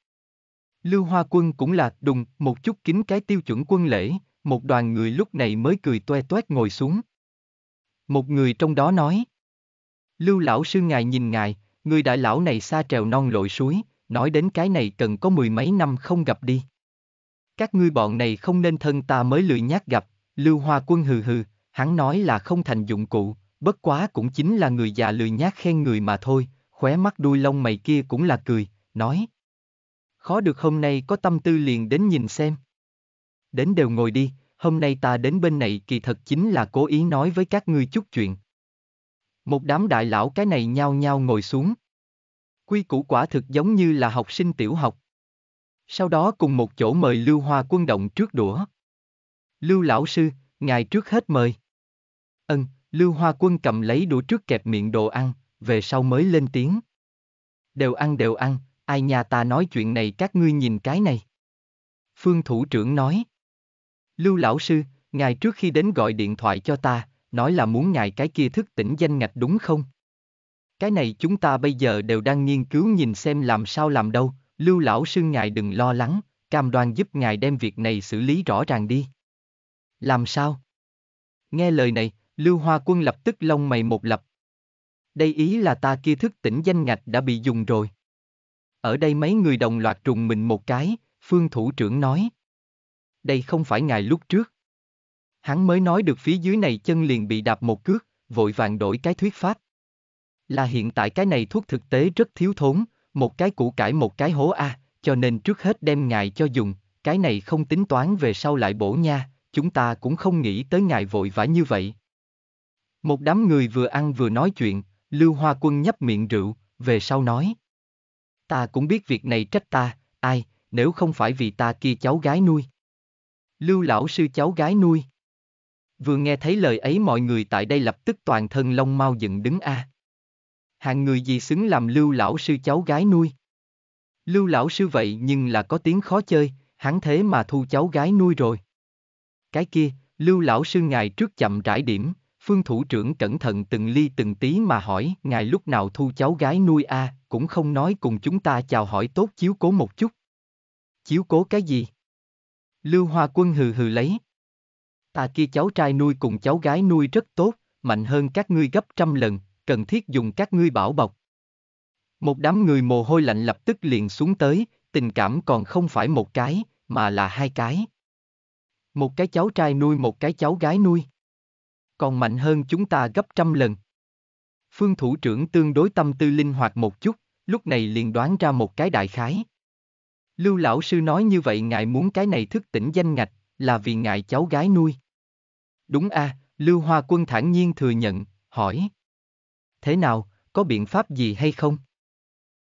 Lưu Hoa Quân cũng là đùng một chút kính cái tiêu chuẩn quân lễ, một đoàn người lúc này mới cười toe toét ngồi xuống. Một người trong đó nói. Lưu lão sư ngài nhìn ngài, người đại lão này xa trèo non lội suối, nói đến cái này cần có mười mấy năm không gặp đi. Các ngươi bọn này không nên thân ta mới lười nhát gặp, Lưu Hoa Quân hừ hừ, hắn nói là không thành dụng cụ, bất quá cũng chính là người già lười nhát khen người mà thôi, khóe mắt đuôi lông mày kia cũng là cười, nói. Khó được hôm nay có tâm tư liền đến nhìn xem. Đến đều ngồi đi, hôm nay ta đến bên này kỳ thật chính là cố ý nói với các ngươi chút chuyện. Một đám đại lão cái này nhao nhao ngồi xuống. Quy củ quả thực giống như là học sinh tiểu học. Sau đó cùng một chỗ mời Lưu Hoa quân động trước đũa. Lưu lão sư, ngài trước hết mời. Ân, Lưu Hoa quân cầm lấy đũa trước kẹp miệng đồ ăn, về sau mới lên tiếng. Đều ăn đều ăn, ai nhà ta nói chuyện này các ngươi nhìn cái này. Phương thủ trưởng nói. Lưu lão sư, ngài trước khi đến gọi điện thoại cho ta, nói là muốn ngài cái kia thức tỉnh danh ngạch đúng không? Cái này chúng ta bây giờ đều đang nghiên cứu nhìn xem làm sao làm đâu, Lưu lão sư ngài đừng lo lắng, cam đoan giúp ngài đem việc này xử lý rõ ràng đi. Làm sao? Nghe lời này, Lưu Hoa Quân lập tức lông mày một lập. Đây ý là ta kia thức tỉnh danh ngạch đã bị dùng rồi. Ở đây mấy người đồng loạt trùng mình một cái, phương thủ trưởng nói. Đây không phải ngài lúc trước. Hắn mới nói được phía dưới này chân liền bị đạp một cước, vội vàng đổi cái thuyết pháp. Là hiện tại cái này thuốc thực tế rất thiếu thốn, một cái củ cải một cái hố a, cho nên trước hết đem ngài cho dùng, cái này không tính toán về sau lại bổ nha, chúng ta cũng không nghĩ tới ngài vội vã như vậy. Một đám người vừa ăn vừa nói chuyện, Lưu Hoa Quân nhấp miệng rượu, về sau nói. Ta cũng biết việc này trách ta, ai, nếu không phải vì ta kia cháu gái nuôi. Lưu lão sư cháu gái nuôi. Vừa nghe thấy lời ấy mọi người tại đây lập tức toàn thân lông mau dựng đứng a. Hàng người gì xứng làm lưu lão sư cháu gái nuôi. Lưu lão sư vậy nhưng là có tiếng khó chơi, hắn thế mà thu cháu gái nuôi rồi. Cái kia, lưu lão sư ngài trước chậm rãi điểm, phương thủ trưởng cẩn thận từng ly từng tí mà hỏi ngài lúc nào thu cháu gái nuôi a cũng không nói cùng chúng ta chào hỏi tốt chiếu cố một chút. Chiếu cố cái gì? Lưu Hoa Quân hừ hừ lấy. Ta kia cháu trai nuôi cùng cháu gái nuôi rất tốt, mạnh hơn các ngươi gấp trăm lần, cần thiết dùng các ngươi bảo bọc. Một đám người mồ hôi lạnh lập tức liền xuống tới, tình cảm còn không phải một cái, mà là hai cái. Một cái cháu trai nuôi một cái cháu gái nuôi. Còn mạnh hơn chúng ta gấp trăm lần. Phương thủ trưởng tương đối tâm tư linh hoạt một chút, lúc này liền đoán ra một cái đại khái. Lưu lão sư nói như vậy ngài muốn cái này thức tỉnh danh ngạch, là vì ngài cháu gái nuôi. Đúng a, Lưu Hoa Quân thản nhiên thừa nhận, hỏi. Thế nào, có biện pháp gì hay không?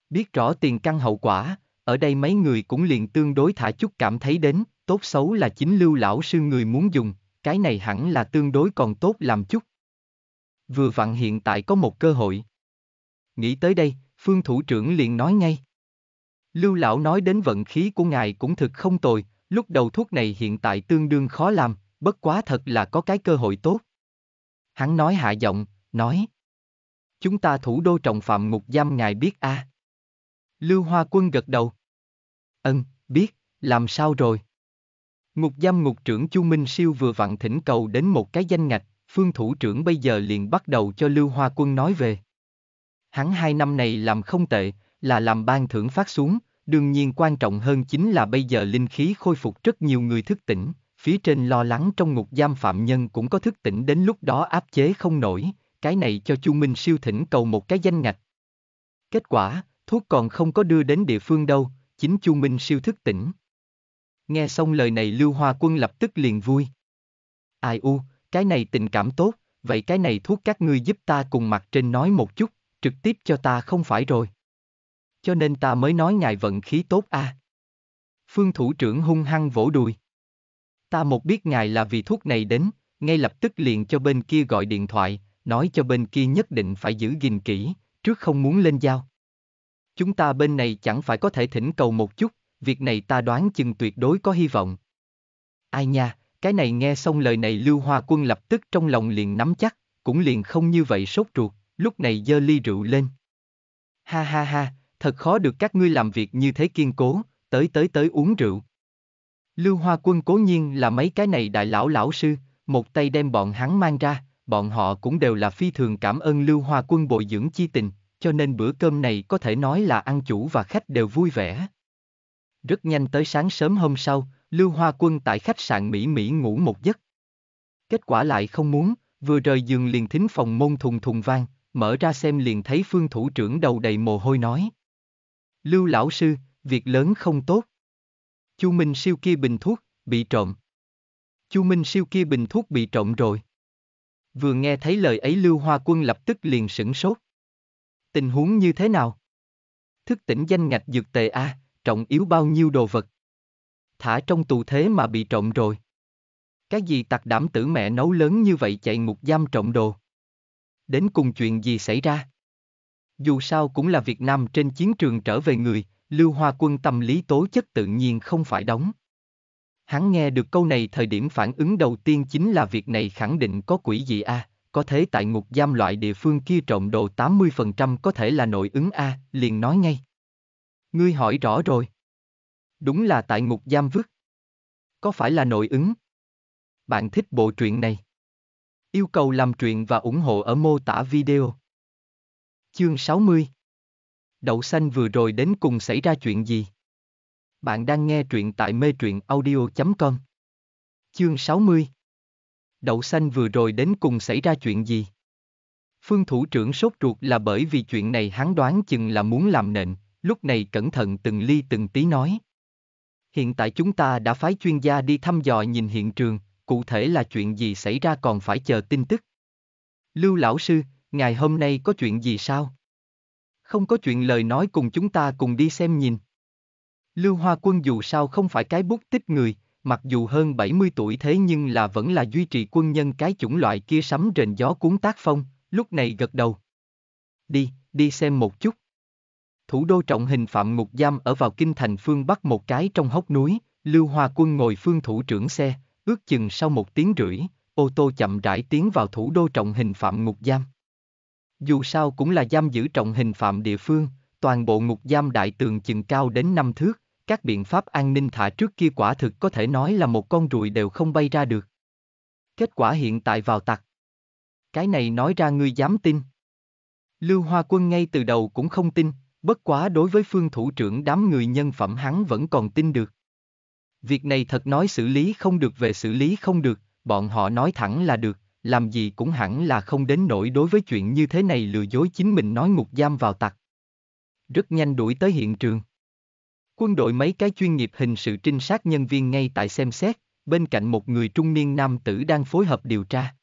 Biết rõ tiền căn hậu quả, ở đây mấy người cũng liền tương đối thả chút cảm thấy đến, tốt xấu là chính lưu lão sư người muốn dùng, cái này hẳn là tương đối còn tốt làm chút. Vừa vặn hiện tại có một cơ hội. Nghĩ tới đây, phương thủ trưởng liền nói ngay. Lưu lão nói đến vận khí của ngài cũng thực không tồi, lúc đầu thuốc này hiện tại tương đương khó làm, bất quá thật là có cái cơ hội tốt. Hắn nói hạ giọng, nói. Chúng ta thủ đô trọng phạm ngục giam ngài biết a? Lưu Hoa Quân gật đầu. Ân, biết, làm sao rồi? Ngục giam ngục trưởng Chu Minh Siêu vừa vặn thỉnh cầu đến một cái danh ngạch, phương thủ trưởng bây giờ liền bắt đầu cho Lưu Hoa Quân nói về. Hắn hai năm này làm không tệ, là làm ban thưởng phát xuống, đương nhiên quan trọng hơn chính là bây giờ linh khí khôi phục rất nhiều người thức tỉnh, phía trên lo lắng trong ngục giam phạm nhân cũng có thức tỉnh đến lúc đó áp chế không nổi, cái này cho Chu Minh siêu thỉnh cầu một cái danh ngạch. Kết quả, thuốc còn không có đưa đến địa phương đâu, chính Chu Minh siêu thức tỉnh. Nghe xong lời này Lưu Hoa Quân lập tức liền vui. Ai u, cái này tình cảm tốt, vậy cái này thuốc các ngươi giúp ta cùng mặt trên nói một chút, trực tiếp cho ta không phải rồi. Cho nên ta mới nói ngài vận khí tốt a. Phương thủ trưởng hung hăng vỗ đùi. Ta một biết ngài là vì thuốc này đến, ngay lập tức liền cho bên kia gọi điện thoại, nói cho bên kia nhất định phải giữ gìn kỹ, trước không muốn lên giao. Chúng ta bên này chẳng phải có thể thỉnh cầu một chút, việc này ta đoán chừng tuyệt đối có hy vọng. Ai nha, cái này nghe xong lời này Lưu Hoa Quân lập tức trong lòng liền nắm chắc, cũng liền không như vậy sốt ruột, lúc này giơ ly rượu lên. Ha ha ha, thật khó được các ngươi làm việc như thế kiên cố, tới tới tới uống rượu. Lưu Hoa Quân cố nhiên là mấy cái này đại lão lão sư, một tay đem bọn hắn mang ra, bọn họ cũng đều là phi thường cảm ơn Lưu Hoa Quân bồi dưỡng chi tình, cho nên bữa cơm này có thể nói là ăn chủ và khách đều vui vẻ. Rất nhanh tới sáng sớm hôm sau, Lưu Hoa Quân tại khách sạn Mỹ Mỹ ngủ một giấc. Kết quả lại không muốn, vừa rời giường liền thính phòng môn thùng thùng vang, mở ra xem liền thấy phương thủ trưởng đầu đầy mồ hôi nói. Lưu lão sư, việc lớn không tốt. Chu Minh siêu kia bình thuốc, bị trộm. Chu Minh siêu kia bình thuốc bị trộm rồi. Vừa nghe thấy lời ấy Lưu Hoa Quân lập tức liền sửng sốt. Tình huống như thế nào? Thức tỉnh danh ngạch dược tề A, trọng yếu bao nhiêu đồ vật? Thả trong tù thế mà bị trộm rồi. Cái gì tặc đảm tử mẹ nấu lớn như vậy chạy ngục giam trộm đồ? Đến cùng chuyện gì xảy ra? Dù sao cũng là Việt Nam trên chiến trường trở về người, Lưu Hoa Quân tâm lý tố chất tự nhiên không phải đóng. Hắn nghe được câu này thời điểm phản ứng đầu tiên chính là việc này khẳng định có quỷ gì a, có thế tại ngục giam loại địa phương kia trộm đồ 80% có thể là nội ứng a, liền nói ngay. Ngươi hỏi rõ rồi. Đúng là tại ngục giam vứt. Có phải là nội ứng? Bạn thích bộ truyện này? Yêu cầu làm truyện và ủng hộ ở mô tả video. Chương 60 Đậu xanh vừa rồi đến cùng xảy ra chuyện gì? Bạn đang nghe truyện tại mê truyện audio.com. Chương 60 Đậu xanh vừa rồi đến cùng xảy ra chuyện gì? Phương thủ trưởng sốt ruột là bởi vì chuyện này hắn đoán chừng là muốn làm nện, lúc này cẩn thận từng ly từng tí nói. Hiện tại chúng ta đã phái chuyên gia đi thăm dò nhìn hiện trường, cụ thể là chuyện gì xảy ra còn phải chờ tin tức. Lưu lão sư, ngày hôm nay có chuyện gì sao? Không có chuyện lời nói cùng chúng ta cùng đi xem nhìn. Lưu Hoa Quân dù sao không phải cái bút tích người, mặc dù hơn 70 tuổi thế nhưng là vẫn là duy trì quân nhân cái chủng loại kia sấm rền gió cuốn tác phong, lúc này gật đầu. Đi, đi xem một chút. Thủ đô trọng hình phạm ngục giam ở vào kinh thành phương Bắc một cái trong hốc núi, Lưu Hoa Quân ngồi phương thủ trưởng xe, ước chừng sau một tiếng rưỡi, ô tô chậm rãi tiến vào thủ đô trọng hình phạm ngục giam. Dù sao cũng là giam giữ trọng hình phạm địa phương, toàn bộ ngục giam đại tường chừng cao đến năm thước, các biện pháp an ninh thả trước kia quả thực có thể nói là một con ruồi đều không bay ra được. Kết quả hiện tại vào tặc. Cái này nói ra ngươi dám tin. Lưu Hoa Quân ngay từ đầu cũng không tin, bất quá đối với phương thủ trưởng đám người nhân phẩm hắn vẫn còn tin được. Việc này thật nói xử lý không được về xử lý không được, bọn họ nói thẳng là được, làm gì cũng hẳn là không đến nỗi đối với chuyện như thế này lừa dối chính mình nói ngục giam vào tặc. Rất nhanh đuổi tới hiện trường. Quân đội mấy cái chuyên nghiệp hình sự trinh sát nhân viên ngay tại xem xét, bên cạnh một người trung niên nam tử đang phối hợp điều tra.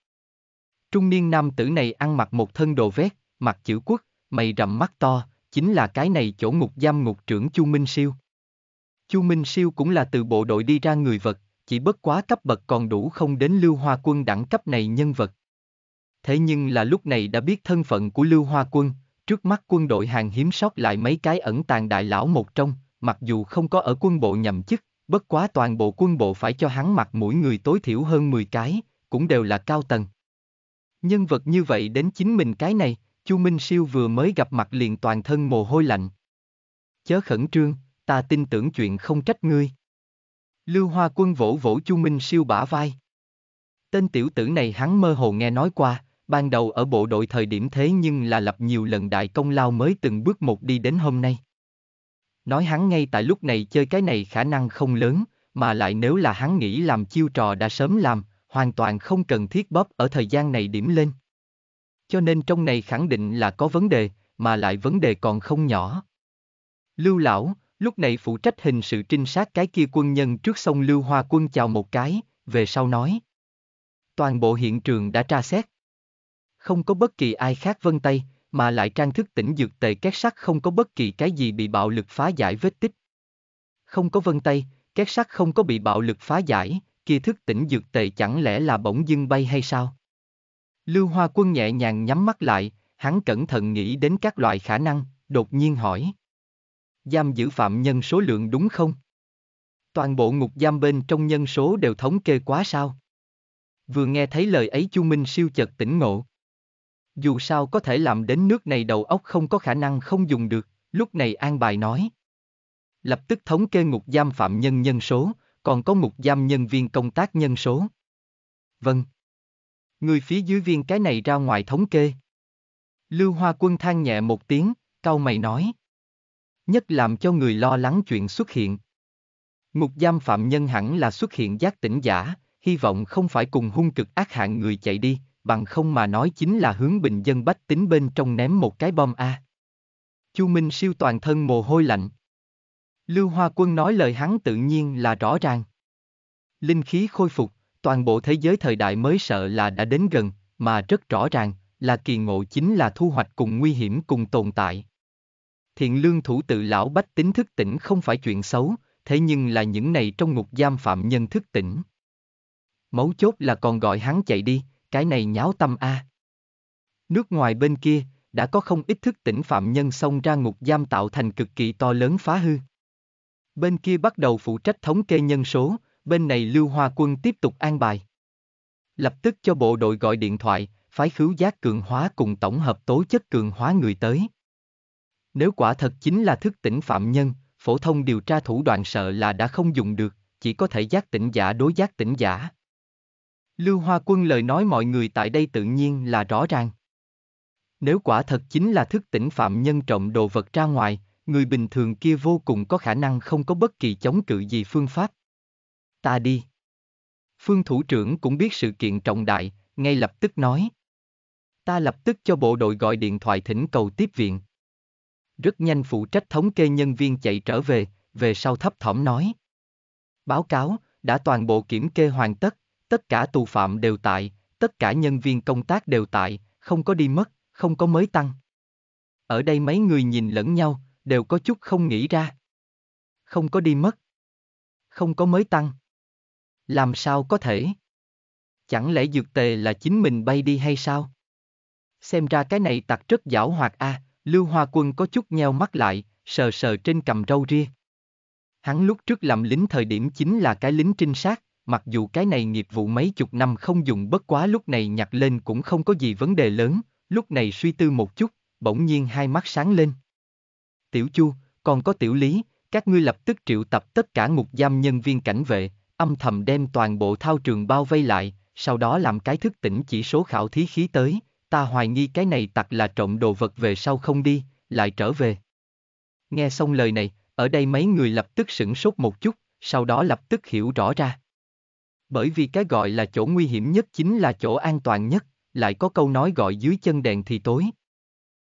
Trung niên nam tử này ăn mặc một thân đồ vét, mặt chữ quốc, mày rậm mắt to, chính là cái này chỗ ngục giam ngục trưởng Chu Minh Siêu. Chu Minh Siêu cũng là từ bộ đội đi ra người vật, chỉ bất quá cấp bậc còn đủ không đến Lưu Hoa Quân đẳng cấp này nhân vật. Thế nhưng là lúc này đã biết thân phận của Lưu Hoa Quân, trước mắt quân đội hàng hiếm sót lại mấy cái ẩn tàng đại lão một trong, mặc dù không có ở quân bộ nhậm chức, bất quá toàn bộ quân bộ phải cho hắn mặt mũi người tối thiểu hơn 10 cái, cũng đều là cao tầng. Nhân vật như vậy đến chính mình cái này, Chu Minh Siêu vừa mới gặp mặt liền toàn thân mồ hôi lạnh. Chớ khẩn trương, ta tin tưởng chuyện không trách ngươi. Lưu Hoa Quân vỗ vỗ Chu Minh Siêu bả vai. Tên tiểu tử này hắn mơ hồ nghe nói qua, ban đầu ở bộ đội thời điểm thế nhưng là lập nhiều lần đại công lao mới từng bước một đi đến hôm nay. Nói hắn ngay tại lúc này chơi cái này khả năng không lớn, mà lại nếu là hắn nghĩ làm chiêu trò đã sớm làm, hoàn toàn không cần thiết bóp ở thời gian này điểm lên. Cho nên trong này khẳng định là có vấn đề, mà lại vấn đề còn không nhỏ. Lưu lão, lúc này phụ trách hình sự trinh sát cái kia quân nhân trước sông Lưu Hoa quân chào một cái, về sau nói. Toàn bộ hiện trường đã tra xét. Không có bất kỳ ai khác vân tay, mà lại trang thức tỉnh dược tề két sắt không có bất kỳ cái gì bị bạo lực phá giải vết tích. Không có vân tay, két sắt không có bị bạo lực phá giải, kia thức tỉnh dược tề chẳng lẽ là bỗng dưng bay hay sao? Lưu Hoa Quân nhẹ nhàng nhắm mắt lại, hắn cẩn thận nghĩ đến các loại khả năng, đột nhiên hỏi. Giam giữ phạm nhân số lượng đúng không? Toàn bộ ngục giam bên trong nhân số đều thống kê quá sao? Vừa nghe thấy lời ấy Chu Minh siêu chợt tỉnh ngộ. Dù sao có thể làm đến nước này đầu óc không có khả năng không dùng được, lúc này an bài nói. Lập tức thống kê ngục giam phạm nhân nhân số, còn có ngục giam nhân viên công tác nhân số. Vâng. Người phía dưới viên cái này ra ngoài thống kê. Lưu Hoa Quân than nhẹ một tiếng, cau mày nói. Nhất làm cho người lo lắng chuyện xuất hiện. Ngục giam phạm nhân hẳn là xuất hiện giác tỉnh giả, hy vọng không phải cùng hung cực ác hạng người chạy đi, bằng không mà nói chính là hướng bình dân bách tính bên trong ném một cái bom A. Chu Minh siêu toàn thân mồ hôi lạnh. Lưu Hoa Quân nói lời hắn tự nhiên là rõ ràng. Linh khí khôi phục, toàn bộ thế giới thời đại mới sợ là đã đến gần, mà rất rõ ràng, là kỳ ngộ chính là thu hoạch cùng nguy hiểm cùng tồn tại. Thiện lương thủ tự lão bách tính thức tỉnh không phải chuyện xấu, thế nhưng là những này trong ngục giam phạm nhân thức tỉnh. Mấu chốt là còn gọi hắn chạy đi, cái này nháo tâm a. Nước ngoài bên kia, đã có không ít thức tỉnh phạm nhân xông ra ngục giam tạo thành cực kỳ to lớn phá hư. Bên kia bắt đầu phụ trách thống kê nhân số, bên này Lưu Hoa Quân tiếp tục an bài. Lập tức cho bộ đội gọi điện thoại, phái khứu giác cường hóa cùng tổng hợp tố chất cường hóa người tới. Nếu quả thật chính là thức tỉnh phạm nhân, phổ thông điều tra thủ đoạn sợ là đã không dùng được, chỉ có thể giác tỉnh giả đối giác tỉnh giả. Lưu Hoa Quân lời nói mọi người tại đây tự nhiên là rõ ràng. Nếu quả thật chính là thức tỉnh phạm nhân trộm đồ vật ra ngoài, người bình thường kia vô cùng có khả năng không có bất kỳ chống cự gì phương pháp. Ta đi. Phương thủ trưởng cũng biết sự kiện trọng đại, ngay lập tức nói. Ta lập tức cho bộ đội gọi điện thoại thỉnh cầu tiếp viện. Rất nhanh phụ trách thống kê nhân viên chạy trở về, về sau thấp thỏm nói. Báo cáo, đã toàn bộ kiểm kê hoàn tất, tất cả tù phạm đều tại, tất cả nhân viên công tác đều tại, không có đi mất, không có mới tăng. Ở đây mấy người nhìn lẫn nhau, đều có chút không nghĩ ra. Không có đi mất. Không có mới tăng. Làm sao có thể? Chẳng lẽ dược tề là chính mình bay đi hay sao? Xem ra cái này tặc rất giảo hoạt a. Lưu Hoa Quân có chút nheo mắt lại, sờ sờ trên cầm râu ria. Hắn lúc trước làm lính thời điểm chính là cái lính trinh sát, mặc dù cái này nghiệp vụ mấy chục năm không dùng bất quá lúc này nhặt lên cũng không có gì vấn đề lớn, lúc này suy tư một chút, bỗng nhiên hai mắt sáng lên. Tiểu Chu, còn có Tiểu Lý, các ngươi lập tức triệu tập tất cả ngục giam nhân viên cảnh vệ, âm thầm đem toàn bộ thao trường bao vây lại, sau đó làm cái thức tỉnh chỉ số khảo thí khí tới, ta hoài nghi cái này tặc là trộm đồ vật về sau không đi, lại trở về. Nghe xong lời này, ở đây mấy người lập tức sửng sốt một chút, sau đó lập tức hiểu rõ ra. Bởi vì cái gọi là chỗ nguy hiểm nhất chính là chỗ an toàn nhất, lại có câu nói gọi dưới chân đèn thì tối.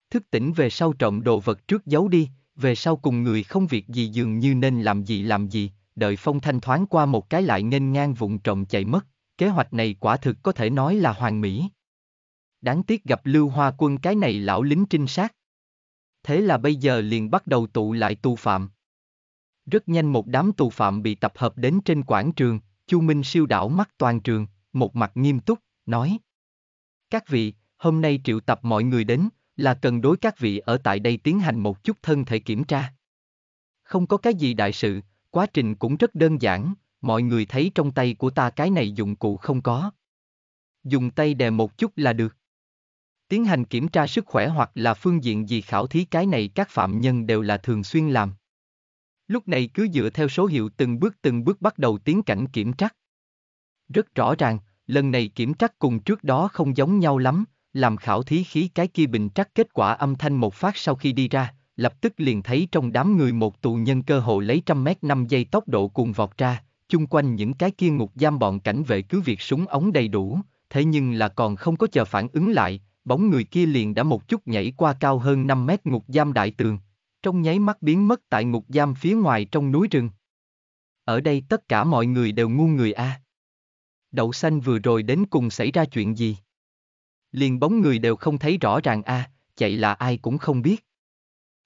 Thức tỉnh về sau trộm đồ vật trước giấu đi, về sau cùng người không việc gì dường như nên làm gì làm gì, đợi phong thanh thoáng qua một cái lại nghênh ngang vụng trộm chạy mất, kế hoạch này quả thực có thể nói là hoàn mỹ. Đáng tiếc gặp Lưu Hoa Quân cái này lão lính trinh sát. Thế là bây giờ liền bắt đầu tụ lại tù phạm. Rất nhanh một đám tù phạm bị tập hợp đến trên quảng trường, Chu Minh siêu đảo mắt toàn trường, một mặt nghiêm túc, nói. Các vị, hôm nay triệu tập mọi người đến, là cần đối các vị ở tại đây tiến hành một chút thân thể kiểm tra. Không có cái gì đại sự, quá trình cũng rất đơn giản, mọi người thấy trong tay của ta cái này dụng cụ không có. Dùng tay đè một chút là được. Tiến hành kiểm tra sức khỏe hoặc là phương diện gì khảo thí cái này các phạm nhân đều là thường xuyên làm. Lúc này cứ dựa theo số hiệu từng bước từng bước bắt đầu tiến cảnh kiểm trắc. Rất rõ ràng, lần này kiểm trắc cùng trước đó không giống nhau lắm, làm khảo thí khí cái kia bình trắc kết quả âm thanh một phát sau khi đi ra, lập tức liền thấy trong đám người một tù nhân cơ hội lấy trăm mét năm giây tốc độ cùng vọt ra, chung quanh những cái kia ngục giam bọn cảnh vệ cứ việc súng ống đầy đủ, thế nhưng là còn không có chờ phản ứng lại, bóng người kia liền đã một chút nhảy qua cao hơn 5 mét ngục giam đại tường, trong nháy mắt biến mất tại ngục giam phía ngoài trong núi rừng. Ở đây tất cả mọi người đều ngu người a. Đậu xanh vừa rồi đến cùng xảy ra chuyện gì? Liền bóng người đều không thấy rõ ràng a, chạy là ai cũng không biết.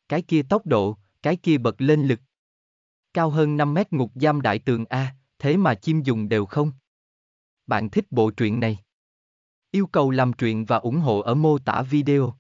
Cái kia tốc độ, cái kia bật lên lực. Cao hơn 5 mét ngục giam đại tường a, thế mà chim dùng đều không. Bạn thích bộ truyện này? Yêu cầu làm truyện và ủng hộ ở mô tả video.